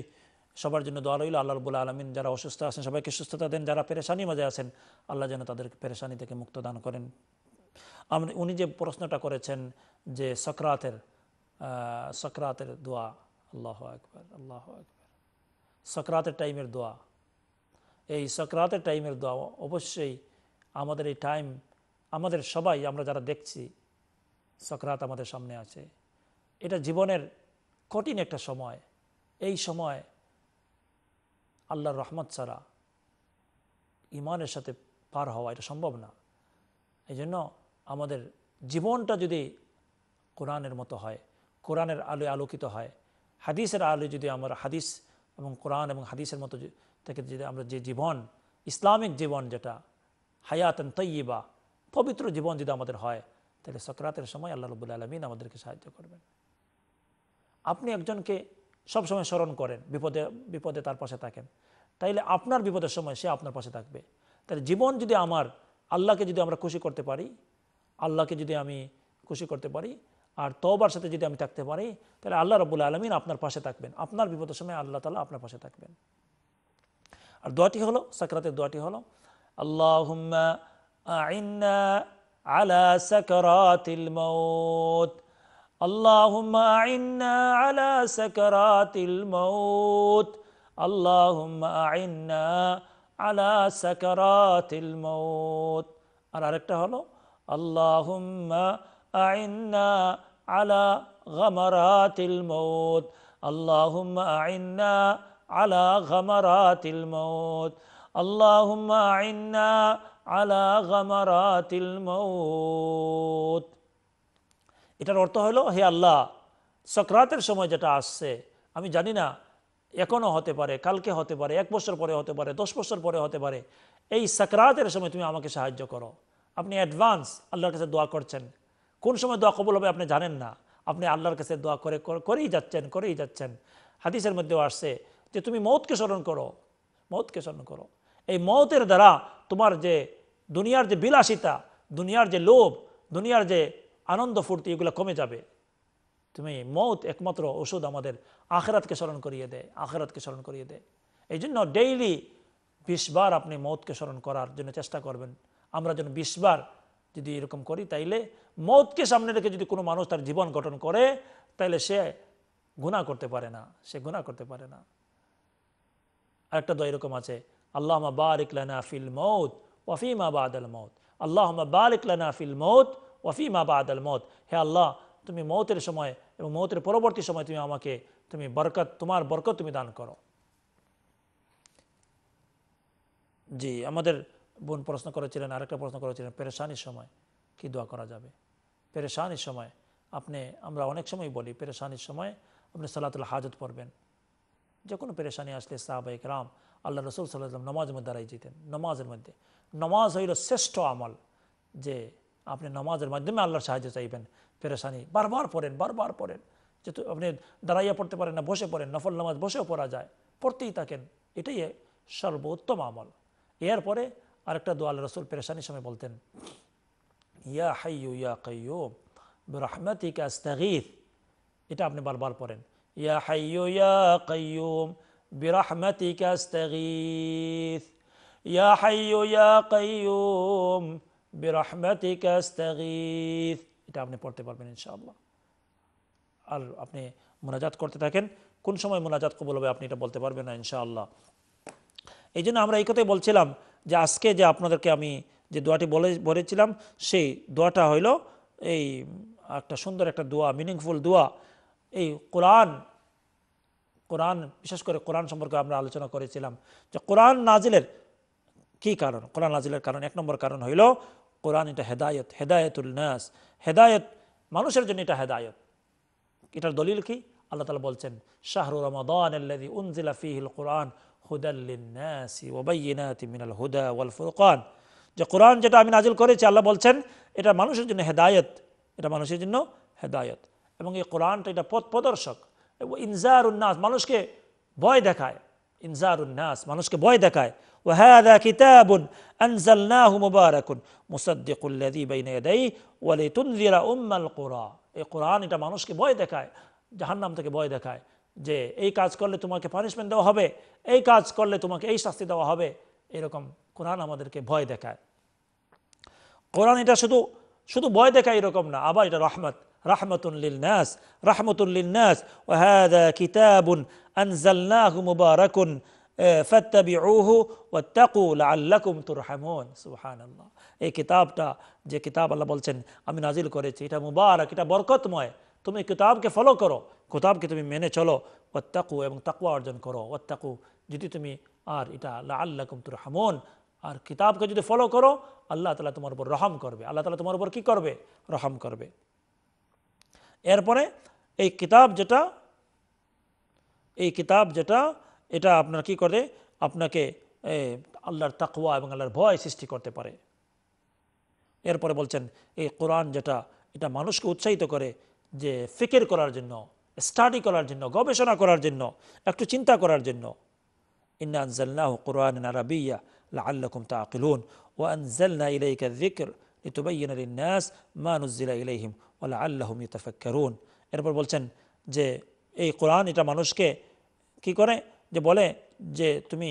সবার জন্য দোয়া রইল, আল্লাহ রবুল আলমিন যারা অসুস্থ আছেন, সবাইকে সুস্থতা দেন, যারা পেরেশানি মাঝে আছেন, আল্লাহ যেন তাদের পেরেশানি থেকে মুক্ত দান করেন। আমরা উনি যে প্রশ্নটা করেছেন যে সক্রাতের সক্রাতের দোয়া, আল্লাহ আকবর আল্লাহ আকবর। সক্রাতের টাইমের দোয়া। এই সক্রাতের টাইমের দোয়া অবশ্যই আমাদের এই টাইম, আমাদের সবাই, আমরা যারা দেখছি, সক্রাত আমাদের সামনে আছে। এটা জীবনের কঠিন একটা সময়। এই সময় আল্লাহর রহমত ছাড়া ইমানের সাথে পার হওয়া এটা সম্ভব না। এই জন্য আমাদের জীবনটা যদি কোরআনের মতো হয়, কোরআনের আলোয় আলোকিত হয়, হাদিসের আলোয় যদি আমরা হাদিস এবং কোরআন এবং হাদিসের মতো থেকে যদি আমরা যে জীবন, ইসলামিক জীবন যেটা, হায়াতন তৈবা পবিত্র জীবন যদি আমাদের হয়, তাহলে সক্রাতের সময় আল্লাহ রবুল্লা আলমিন আমাদেরকে সাহায্য করবেন। আপনি একজনকে সবসময় স্মরণ করেন, বিপদে বিপদে তার পাশে থাকেন। তাইলে আপনার বিপদের সময় সে আপনার পাশে থাকবে। তাহলে জীবন যদি আমার, আল্লাহকে যদি আমরা খুশি করতে পারি, আল্লাহকে যদি আমি খুশি করতে পারি, আর তওবার সাথে যদি আমি থাকতে পারি তাহলে আল্লাহ রবুল্লা আলমিন আপনার পাশে থাকবেন। আপনার বিপদের সময় আল্লাহ তালা আপনার পাশে থাকবেন। আর দোয়াটি হলো, সাকরাতের দোয়াটি হলো আইন্না আলা সাকরাতিল মাউত। اللهم أعنا على سكرات الموت اللهم أعنا على سكرات الموت আর আরেকটা হলো اللهم أعنا على غمرات الموت اللهم أعنا على غمرات الموت اللهم أعنا على غمرات الموت এটার অর্থ হলো, হে আল্লাহ, সক্রাতের সময় যেটা আসছে, আমি জানি না এখনও হতে পারে, কালকে হতে পারে, এক বছর পরে হতে পারে, দশ বছর পরে হতে পারে, এই সাকরাতের সময় তুমি আমাকে সাহায্য করো। আপনি অ্যাডভান্স আল্লাহর কাছে দোয়া করছেন। কোন সময় দোয়া কবুল হবে আপনি জানেন না। আপনি আল্লাহর কাছে দোয়া করে, করে- করেই যাচ্ছেন করেই যাচ্ছেন। হাদিসের মধ্যেও আসছে যে তুমি মৌতকে স্মরণ করো, মৌতকে স্মরণ করো। এই মৌতের দ্বারা তোমার যে দুনিয়ার যে বিলাসিতা, দুনিয়ার যে লোভ, দুনিয়ার যে আনন্দ ফুর্তি এগুলো কমে যাবে। তুমি মৌত একমাত্র ওষুধ আমাদের আখেরাতকে স্মরণ করিয়ে দেয়, আখেরাতকে স্মরণ করিয়ে দেয়। এই জন্য ডেইলি বিশবার আপনি মৌতকে স্মরণ করার জন্য চেষ্টা করবেন। আমরা যেন বিশবার যদি এরকম করি, তাইলে মৌতকে সামনে রেখে যদি কোনো মানুষ তার জীবন গঠন করে, তাইলে সে গুণা করতে পারে না, সে গুণা করতে পারে না। আরেকটা দোয়া এরকম আছে আল্লাহ বারিক লানা ফিল মৌত ওয়াফিমা বাদ আল মৌত। আল্লাহ বারিক লানা ফিল মৌত ওয়াফিমা বাদ আল মৌত হে আল্লাহ, তুমি মৌতের সময় এবং মৌতের পরবর্তী সময় তুমি আমাকে, তুমি বরকত, তোমার বরকত তুমি দান করো। জি, আমাদের বোন প্রশ্ন করেছিলেন, আরেকটা প্রশ্ন করেছিলেন, পেরেশানির সময় কি দোয়া করা যাবে? পেরেশানির সময়, আপনি, আমরা অনেক সময় বলি, পেরেশানির সময় আপনি সালাতুল হাজত পড়বেন। যে কোনো পেরেশানি আসলে সাহাবাহিক রাম আল্লাহ রসুল সাল্লাম নমাজের মধ্যে দাঁড়াই যেতেন। নমাজের মধ্যে। নমাজ হইল শ্রেষ্ঠ আমল যে আপনি নামাজের মাধ্যমে আল্লাহর সাহায্য চাইবেন, পেরেশানি। বারবার পড়েন বারবার পড়েন। যেহেতু আপনি দাঁড়াইয়া পড়তে পারেন না, বসে পড়েন, নফল নামাজ বসেও পড়া যায়, পড়তেই থাকেন। এটাই সর্বোত্তম আমল। এরপরে আরেকটা দোয়াল রসুল পেরেশানির সময় বলতেন, ইয়া হাইয়ু ইয়া কাইয়ুম, বিরহমাতিকা আস্তাগীথ এটা আপনি বারবার পড়েন, ইয়া হাইয়ু ইয়া কাইয়ুম, বিরহমাতিকা আস্তাগীথ ইয়া হাইয়ু ইয়া কাইয়ুম বিরহমাতিকা আস্তাগীথ এটা আপনি পড়তে পারবেন ইনশাআল্লাহ। আর আপনি মোনাজাত করতে থাকেন, কোন সময় মোনাজাত কবুল হবে আপনি এটা বলতে পারবেন না ইনশাআল্লাহ। এই জন্য আমরা এই কথাই বলছিলাম যে আজকে যে আপনাদেরকে আমি যে দোয়াটি বলে, বলেছিলাম, সেই দোয়াটা হইল এই একটা সুন্দর একটা দোয়া মিনিংফুল দোয়া। এই কোরআন কোরআন, বিশেষ করে কোরআন সম্পর্কে আমরা আলোচনা করেছিলাম যে কোরআন নাজিলের কি কারণ? কোরআন নাজিলের কারণ, এক নম্বর কারণ হইল কোরআন এটা হেদায়ত, হেদায়তুল নাস। হেদায়ত, মানুষের জন্য এটা হেদায়ত। এটার দলিল কি? আল্লাহ তালা বলছেন, শাহরু রমাদান আল্লাযী উনজিলা ফীহিল কোরআন হুদাল লিন-নাসি ওয়া বাইয়িনাতিন মিনাল হুদা ওয়াল ফুরকান। যে কোরআন যেটা আমি নাজিল করেছি, আল্লাহ বলছেন, এটা মানুষের জন্য হেদায়েত। এটা মানুষের জন্য হেদায়েত। এবং এই কোরআনটা এটা পথ প্রদর্শক। ইনজারুন নাস মানুষকে ভয় দেখায়। ইনজারুন নাস মানুষকে ভয় দেখায়। وهذا كتاب أنزلناه مبارك مصدق الذي بين يديه ولتنذر أم القرى এই কোরআন এটা মানুষকে ভয় দেখায় জাহান্নাম থেকে ভয় দেখায় যে এই কাজ করলে তোমাকে পানিশমেন্ট দেওয়া হবে এই কাজ করলে তোমাকে এই শাস্তি দেওয়া হবে এরকম কোরআন আমাদেরকে ভয় দেখায় কোরআন এটা শুধু শুধু ভয় দেখায় এরকম না আবার এটা রহমত রাহমাতুন লিল নাস রাহমাতুন লিল নাস ওয়া হাদা কিতাবুন আনজালনাহু মুবারাকুন ফাত্তাবিউহু ওয়াত্তাকু লাআল্লাকুম তুরহামুন। সুবহানাল্লাহ। এই কিতাবটা, যে কিতাব আল্লাহ বলছেন, আমি নাজিল করেছি, এটা মুবারক, এটা বরকতময়। তুমি কিতাবকে ফলো করো। কিতাবকে তুমি মেনে চলো। ওয়াত্তাকু এবং তাকওয়া অর্জন করো। ওয়াত্তাকু, যদি তুমি, আর এটা লাআল্লাকুম তুরহামুন। আর কিতাবকে যদি ফলো করো, আল্লাহ তালা তোমার উপর রহম করবে। আল্লাহ তালা তোমার উপর কি করবে? রহম করবে। এরপরে, এই কিতাব যেটা, এই কিতাব যেটা এটা আপনার কি করে? আপনাকে আল্লাহর তাকুয়া এবং আল্লাহর ভয় সৃষ্টি করতে পারে। এরপরে বলছেন, এই কোরআন যেটা, এটা মানুষকে উৎসাহিত করে যে ফিকের করার জন্য, স্টাডি করার জন্য, গবেষণা করার জন্য, একটু চিন্তা করার জন্য। ইন্নাহ কোরআন আরবিয়া লাল্লাকুম ও আনজাল্না ইলাইকা জিকর লিতুবাইয়িনা এরপর বলছেন যে, এই কোরআন এটা মানুষকে কি করে? যে বলে যে তুমি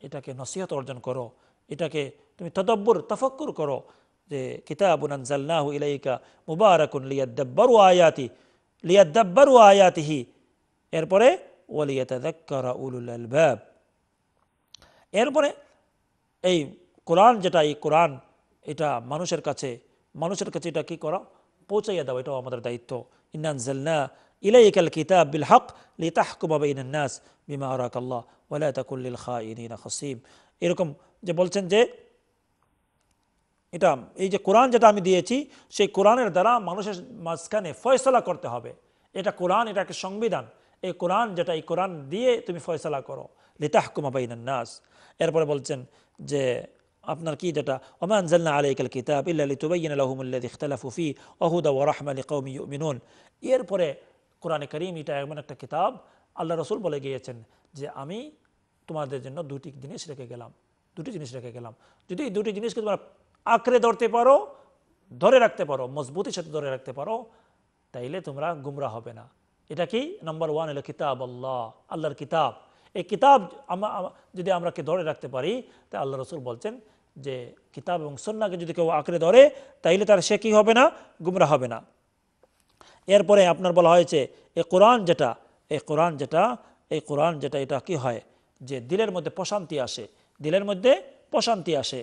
এটাকে নসিহত অর্জন করো, এটাকে তুমি তদব্বর, তফক্কুর করো, যে কিতাবুন আনজালনাহু ইলাইকা মুবারাকুন লিয়াদ্দাব্বারু আয়াতি, লিয়াদ্দাব্বারু আয়াতিহি। এরপরে ওয়ালিয়াতাযাক্কারা উলুল আলবাব। এরপরে এই কোরআন যেটা, এই কোরআন, এটা মানুষের কাছে মানুষের কাছে এটা কি করা? পৌঁছাইয়া দেওয়া এটাও আমাদের দায়িত্ব। ইন্নানজালনা ইলাইকাল কিতাব বিল হক নাস বিমা আরাকাল্লাহ ওয়ালা তাকুল লিল খাইনিনা এরকম যে বলছেন যে, এটা এই যে কোরআন যেটা আমি দিয়েছি, সেই কোরআনের দ্বারা মানুষের মাঝখানে ফয়সলা করতে হবে। এটা কোরআন, এটা একটা সংবিধান। এই কোরআন যেটা, এই কোরআন দিয়ে তুমি ফয়সলা করো। লিতাহকুমা বাইনান নাস। এরপরে বলছেন যে, আপনার কি যেটা ওমান জাল্লা আলাইকাল কিতাব ইল্লা লিতুবাইয়িনা লাহুমুল্লাযী ইখতালাফু ফী ওয়া হুদা ওয়া রাহমা লিকাউমি ইউমিনুন। এরপরে কোরআনে কারীম, এটা এমন একটা কিতাব আল্লাহ রসুল বলে গিয়েছেন যে আমি তোমাদের জন্য দুটি জিনিস রেখে গেলাম, দুটি জিনিস রেখে গেলাম। যদি এই দুটি জিনিসকে তোমরা আঁকড়ে ধরতে পারো, ধরে রাখতে পারো, মজবুতির সাথে ধরে রাখতে পারো, তাইলে তোমরা গুমরা হবে না। এটা কি? নাম্বার ওয়ান হলো কিতাব আল্লাহ, আল্লাহর কিতাব। এই কিতাব যদি আমরা কে ধরে রাখতে পারি, তা আল্লাহ রসুল বলছেন যে কিতাব এবং সন্নাকে যদি কেউ আঁকড়ে ধরে, তাইলে তার সে কি হবে না? গুমরা হবে না। এরপরে আপনার বলা হয়েছে এই কোরআন যেটা এই কোরআন যেটা এই কোরআন যেটা, এটা কি হয়? যে দিলের মধ্যে প্রশান্তি আসে, দিলের মধ্যে প্রশান্তি আসে।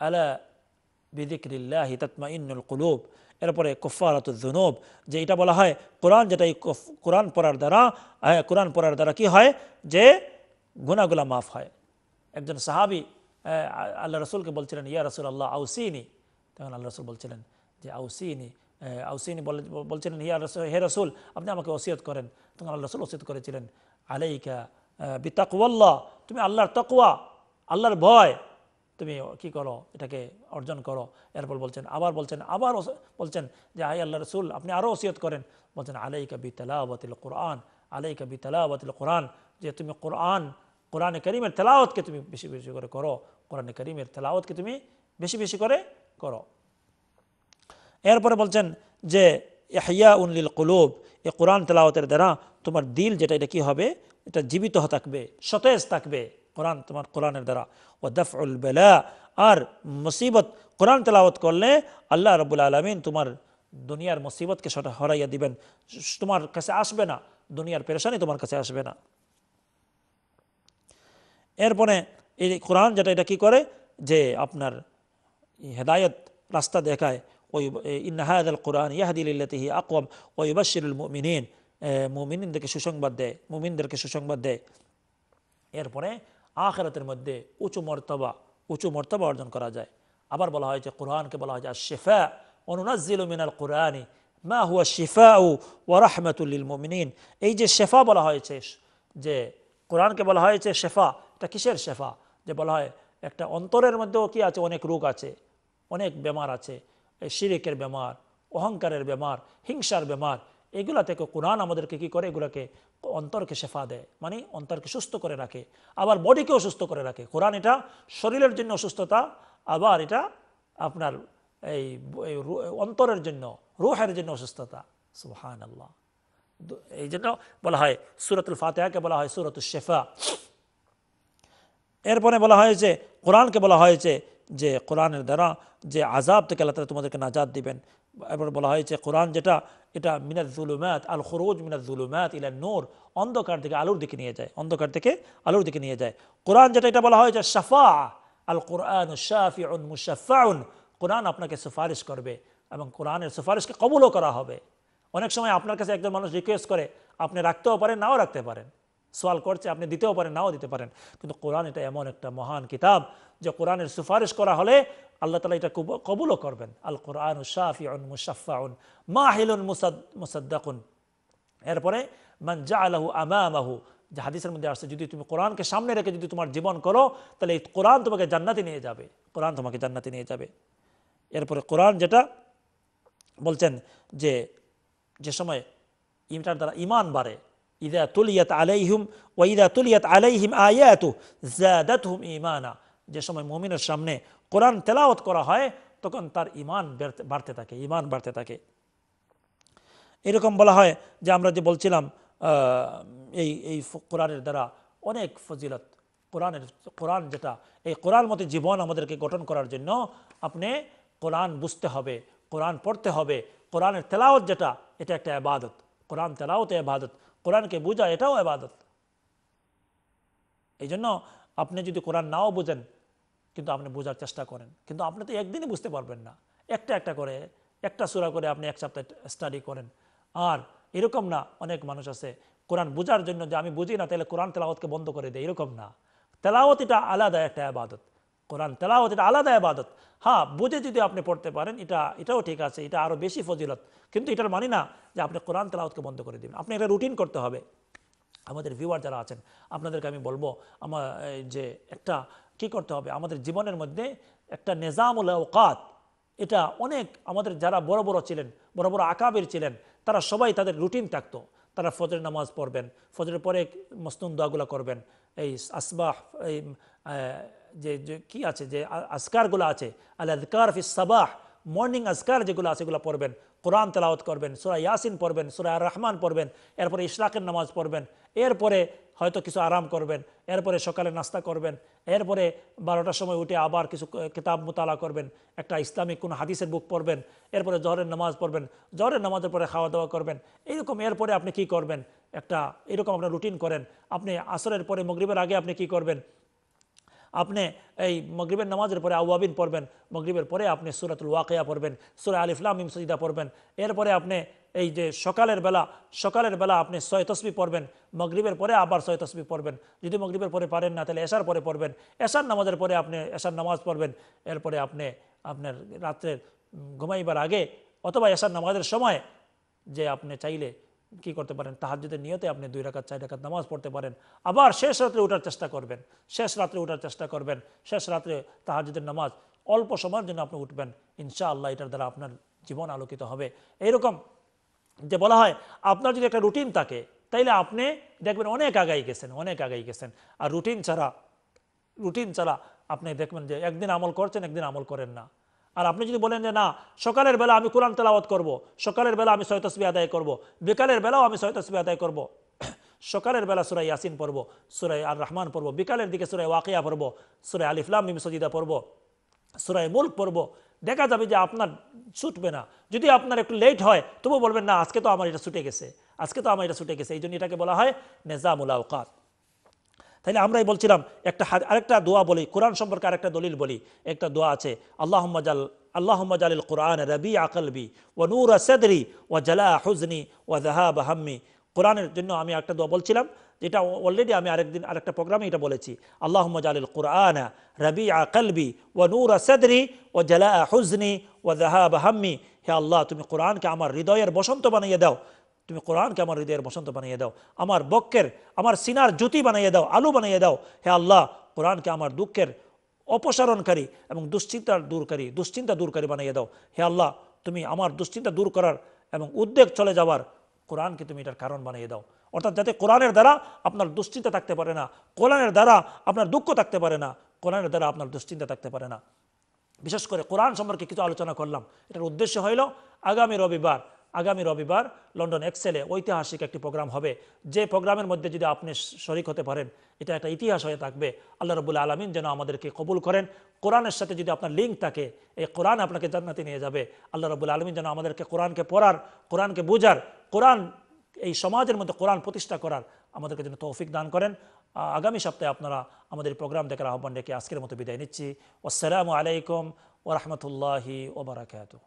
আলা বিদিক্রিল্লাহি তাতমা ইন্নুল কুলুব এরপরে কুফারাতুদ্দুনুব যে এটা বলা হয়, কোরআন যেটা এই কোরআন পড়ার দ্বারা কোরআন পড়ার দ্বারা কি হয়? যে গুণাগুলা মাফ হয়। একজন সাহাবি আল্লাহ রসুলকে বলছিলেন, ইয়া রসুল আল্লাহ আউসিনি। তখন আল্লাহ রসুল বলছিলেন যে আউসিনি আহ, আউসিনি বলে বলছিলেন ইয়া রসুল হে রসুল আপনি আমাকে ওসিয়ত করেন। তখন আল্লাহ রসুল ওসিয়ত করেছিলেন আলাইকা বিতাকুয়াল্লাহ তুমি আল্লাহর তকওয়া আল্লাহর ভয় তুমি কি করো? এটাকে অর্জন করো। এরপর বলছেন আবার বলছেন আবার ওস- বলছেন যে আই আল্লাহ রসুল আপনি আরও ওসিয়ত করেন। বলছেন আলাইকা বি তালাওয়াতিল কোরআন আলাইকা বি তালাওয়াতিল কোরআন যে তুমি কোরআন কোরআনে করিমের তেলাওয়াতকে তুমি বেশি বেশি করে করো কোরআনে করিমের তেলাওয়াতকে তুমি বেশি বেশি করে করো। এরপরে বলছেন যে ইহিয়া উনলিল কুলুব এ কোরআন তেলাওয়াতের দ্বারা তোমার দিল যেটা, এটা কি হবে? এটা জীবিত থাকবে, সতেজ থাকবে কোরআন তোমার কোরআনের দ্বারা। ও দফউল বেলা, আর মুসিবত, কোরআন তেলাওয়াত করলে আল্লাহ রবুল আলমিন তোমার দুনিয়ার মুসিবতকে সেটা হরাইয়া দিবেন। তোমার কাছে আসবে না, দুনিয়ার পেরেশানি তোমার কাছে আসবে না। এরপরে এই কোরআন যেটা, এটা কি করে? যে আপনার হেদায়ত রাস্তা দেখায়। ওই ইন্নাহাদ আল কোরআন ইয়াহাদিল্লাতিহি আকওয়াম ও ইবাশিরুল মুমিনিন মুমিনদেরকে সুসংবাদ দেয় মুমিনদেরকে সুসংবাদ দেয় এরপরে আখেরাতের মধ্যে উঁচু মর্তবা উঁচু মর্তবা অর্জন করা যায় আবার বলা হয়েছে কোরআনকে বলা হয়েছে শেফা অনুনাজিল মিনাল কোরআনি মা হুয়া শিফা ও ওয়ারাহমাতুল্লিল মুমিনিন এই যে শেফা বলা হয়েছে যে কোরআনকে বলা হয়েছে শেফা এটা কিসের শেফা যে বলা হয় একটা অন্তরের মধ্যেও কি আছে অনেক রোগ আছে অনেক বেমার আছে এই শিরিকের বেমার, অহংকারের বেমার, হিংসার বেমার, এগুলা থেকে কোরআন আমাদেরকে কি করে? এগুলাকে অন্তরকে শেফা দেয়। মানে অন্তরকে সুস্থ করে রাখে। আবার বডিকেও সুস্থ করে রাখে। কোরআন এটা শরীরের জন্য অসুস্থতা আবার এটা আপনার এই অন্তরের জন্য, রুহের জন্য অসুস্থতা সুহান আল্লাহ এই জন্য বলা হয় সুরতুল ফাতেহাকে বলা হয় সুরতুল শেফা। এরপরে বলা হয়েছে কোরআনকে বলা হয়েছে যে কোরআনের দ্বারা যে আজাব থেকে আল্লাহ তাআলা তোমাদেরকে নাজাদ দিবেন। এরপর বলা হয়েছে, কোরআন যেটা, এটা মিনাজ জুলুমাত, আল খরুজ মিনাজ জুলুমাত ইলা নোর, অন্ধকার থেকে আলোর দিকে নিয়ে যায়, অন্ধকার থেকে আলোর দিকে নিয়ে যায়। কোরআন যেটা, এটা বলা হয়েছে সাফা আল কোরআন শাফিউন মুশাফাউন কোরআন আপনাকে সুপারিশ করবে এবং কোরআনের সুপারিশকে কবুলও করা হবে। অনেক সময় আপনার কাছে একজন মানুষ রিকোয়েস্ট করে, আপনি রাখতেও পারেন, নাও রাখতে পারেন। সোয়াল করছে, আপনি দিতেও পারেন, নাও দিতে পারেন। কিন্তু কোরআন এটা এমন একটা মহান কিতাব যে কোরআনের সুপারিশ করা হলে আল্লাহ তালা এটা কবু- কবুলও করবেন। আল কোরআন শাফিউন মুশাফাউন মাহিলুন মুসাদ মুসাদ্দাকুন। এরপরে, মান জাআলাহু আমামাহু, যে হাদিসের মধ্যে আসছে, যদি তুমি কোরআনকে সামনে রেখে যদি তোমার জীবন করো, তাহলে এই কোরআন তোমাকে জান্নাতে নিয়ে যাবে। কোরআন তোমাকে জান্নাতে নিয়ে যাবে। এরপরে কোরআন যেটা বলছেন যে যে সময় ইমটার দ্বারা ইমান বাড়ে ইদা তুলিয়াত আলাইহিম ও ইদা তুলিয়াত আলাইহিম আয়াতু জাদাতহুম ইমানা যে সময় মুমিনের সামনে কোরআন তেলাওয়াত করা হয়, তখন তার ইমান বেড়তে- থাকে ইমান বাড়তে থাকে। এরকম বলা হয় যে আমরা যে বলছিলাম এই এই কোরআনের দ্বারা অনেক ফজিলত। কোরআনের, কোরআন যেটা, এই কোরআন মতো জীবন আমাদেরকে গঠন করার জন্য আপনি কোরআন বুঝতে হবে, কোরআন পড়তে হবে। কোরআনের তেলাওয়াত যেটা, এটা একটা আবাদত কোরআন তেলাওয়াত আবাদত কোরআনকে বোঝা, এটাও আবাদত এই জন্য আপনি যদি কোরআন নাও বুঝেন, কিন্তু আপনি বোঝার চেষ্টা করেন। কিন্তু আপনি তো একদিনই বুঝতে পারবেন না। একটা একটা করে, একটা সুরা করে আপনি এক সপ্তাহ স্টাডি করেন। আর এরকম না, অনেক মানুষ আছে, কোরআন বোঝার জন্য যে আমি বুঝি না, তাহলে কোরআন তেলাওয়াতকে বন্ধ করে দেয়। এরকম না। তেলাওয়াত এটা আলাদা একটা আবাদত কোরআন তেলাওয়াত, এটা আলাদা আবাদত হ্যাঁ বুঝে যদি আপনি পড়তে পারেন, এটা, এটাও ঠিক আছে, এটা আরও বেশি ফজিলত। কিন্তু এটার মানি না যে আপনি কোরআন তেলাওয়াতকে বন্ধ করে দেবেন। আপনি এটা রুটিন করতে হবে। আমাদের ভিউয়ার যারা আছেন, আপনাদেরকে আমি বলব আমার যে একটা কি করতে হবে? আমাদের জীবনের মধ্যে একটা নিজামুল ওকাত এটা অনেক আমাদের যারা বড় বড় ছিলেন, বড় বড় আকাবের ছিলেন, তারা সবাই তাদের রুটিন থাকতো। তারা ফজরের নামাজ পড়বেন, ফজরের পরে মসনুন দোয়াগুলো করবেন, এই আসবাহ এই যে কি আছে? যে, আ- আজকারগুলো আছে। আল সাবাহ, মর্নিং আজকার যেগুলো আছে, এগুলো পড়বেন। কোরআন তেলাওয়াত করবেন, সুরা ইয়াসিন পড়বেন, সুরা রহমান পড়বেন, এরপরে ইশরাকের নামাজ পড়বেন, এরপরে হয়তো কিছু আরাম করবেন, এরপরে সকালে নাস্তা করবেন, এরপরে বারোটার সময় উঠে আবার কিছু কিতাব মোতালা করবেন, একটা ইসলামিক কোনো হাদিসের বুক পড়বেন, এরপরে জহরের নামাজ পড়বেন, জহরের নামাজের পরে খাওয়া দাওয়া করবেন, এইরকম এরপরে আপনি কি করবেন? একটা, এরকম আপনার রুটিন করেন। আপনি আসরের পরে মগরিবের আগে আপনি কি করবেন? আপনি এই মগরিবের নামাজের পরে আউয়াবিন পড়বেন, মগরিবের পরে আপনি সুরাতুল ওয়াকিয়া পড়বেন, সুরা আলিফলাম ইম সজিদা পড়বেন, এরপরে আপনি এই যে সকালের বেলা সকালের বেলা আপনি ছয় তসবি পড়বেন, মগরিবের পরে আবার ছয় তসবি পড়বেন। যদি মগরিবের পরে পারেন না, তাহলে এশার পরে পড়বেন। এশার নামাজের পরে আপনি, এশার নামাজ পড়বেন, এরপরে আপনি আপনার রাত্রে ঘুমাইবার আগে অথবা এশার নামাজের সময় যে আপনি চাইলে কি করতে পারেন? তাহাজ্জুদের নিয়তে আপনি দুই রাকাত, চার রাকাত নামাজ পড়তে পারেন। আবার শেষ রাত্রে ওঠার চেষ্টা করবেন। শেষ রাত্রে ওঠার চেষ্টা করবেন। শেষ রাত্রে তাহাজ্জুদের নামাজ অল্প সময়ের জন্য আপনি উঠবেন। ইনশাআল্লাহ এটার দ্বারা আপনার জীবন আলোকিত হবে। এইরকম যে বলা হয়, আপনার যদি একটা রুটিন থাকে, তাইলে আপনি দেখবেন অনেক আগাই গেছেন, অনেক আগাই গেছেন। আর রুটিন ছাড়া রুটিন ছাড়া আপনি দেখবেন যে একদিন আমল করছেন, একদিন আমল করেন না। আর আপনি যদি বলেন যে না, সকালের বেলা আমি কোরআন তেলাওয়াত করব, সকালের বেলা আমি ছয় তসবি আদায় করব, বিকালের বেলাও আমি ছয় তসবি আদায় করব, <clears throat> সকালের বেলা সুরাই ইয়াসিন পড়ব সুরাই আর রহমান পড়ব, বিকালের দিকে সুরাই ওয়াকিয়া পড়ব সুরাই আলিফলাম সজিদা পড়ব সুরাই মুল্ক পড়ব, দেখা যাবে যে আপনার ছুটবে না। যদি আপনার একটু লেট হয় তবু বলবেন, না, আজকে তো আমার এটা ছুটে গেছে, আজকে তো আমার এটা ছুটে গেছে। এই জন্য এটাকে বলা হয় নেজামুল আওকাত। তাহলে আমরাই বলছিলাম, একটা আরেকটা দোয়া বলি, কোরআন সম্পর্কে আরেকটা দলিল বলি, একটা দোয়া আছে আল্লাহ জাল রবি আকলবি ও নূর সদরি ও জালা হুজনি ও জাহাব হাম্মি। কোরআনের জন্য আমি একটা দোয়া বলছিলাম, যেটা অলরেডি আমি আরেকদিন আরেকটা প্রোগ্রামে এটা বলেছি আল্লাহ জালিল কোরআন রবি আকলবি ও নূর সদরি ও জালা হুজনি ও জাহাব হাম্মি। হে আল্লাহ, তুমি কোরআনকে আমার হৃদয়ের বসন্ত বানিয়ে দাও তুমি কোরআনকে আমার হৃদয়ের বসন্ত বানিয়ে দাও, আমার বক্কের, আমার সিনার জ্যোতি বানিয়ে দাও, আলু বানিয়ে দাও। হে আল্লাহ, কোরআনকে আমার দুঃখের অপসারণকারী এবং দুশ্চিন্তা দূরকারী দুশ্চিন্তা দূরকারী বানিয়ে দাও। হে আল্লাহ, তুমি আমার দুশ্চিন্তা দূর করার এবং উদ্বেগ চলে যাওয়ার কোরআনকে তুমি এটার কারণ বানিয়ে দাও। অর্থাৎ যাতে কোরআনের দ্বারা আপনার দুশ্চিন্তা থাকতে পারে না, কোরআনের দ্বারা আপনার দুঃখ থাকতে পারে না, কোরআনের দ্বারা আপনার দুশ্চিন্তা থাকতে পারে না। বিশেষ করে কোরআন সম্পর্কে কিছু আলোচনা করলাম। এটার উদ্দেশ্য হইল, আগামী রবিবার আগামী রবিবার লন্ডন এক্সেলে ঐতিহাসিক একটি প্রোগ্রাম হবে। যে প্রোগ্রামের মধ্যে যদি আপনি শরিক হতে পারেন, এটা একটা ইতিহাস হয়ে থাকবে। আল্লাহ রবুল্লা আলমিন যেন আমাদেরকে কবুল করেন। কোরআনের সাথে যদি আপনার লিঙ্ক থাকে, এই কোরআন আপনাকে জান্নাতে নিয়ে যাবে। আল্লাহ রবুল্লা আলমিন যেন আমাদেরকে কোরআনকে পড়ার, কোরআনকে বোঝার, কোরআন, এই সমাজের মধ্যে কোরআন প্রতিষ্ঠা করার আমাদেরকে যেন তৌফিক দান করেন। আগামী সপ্তাহে আপনারা আমাদের প্রোগ্রাম দেখার আহ্বান রেখে আজকের মতো বিদায় নিচ্ছি। আসসালামু আলাইকুম ওরহমতুল্লাহি ওবরাকাতুহ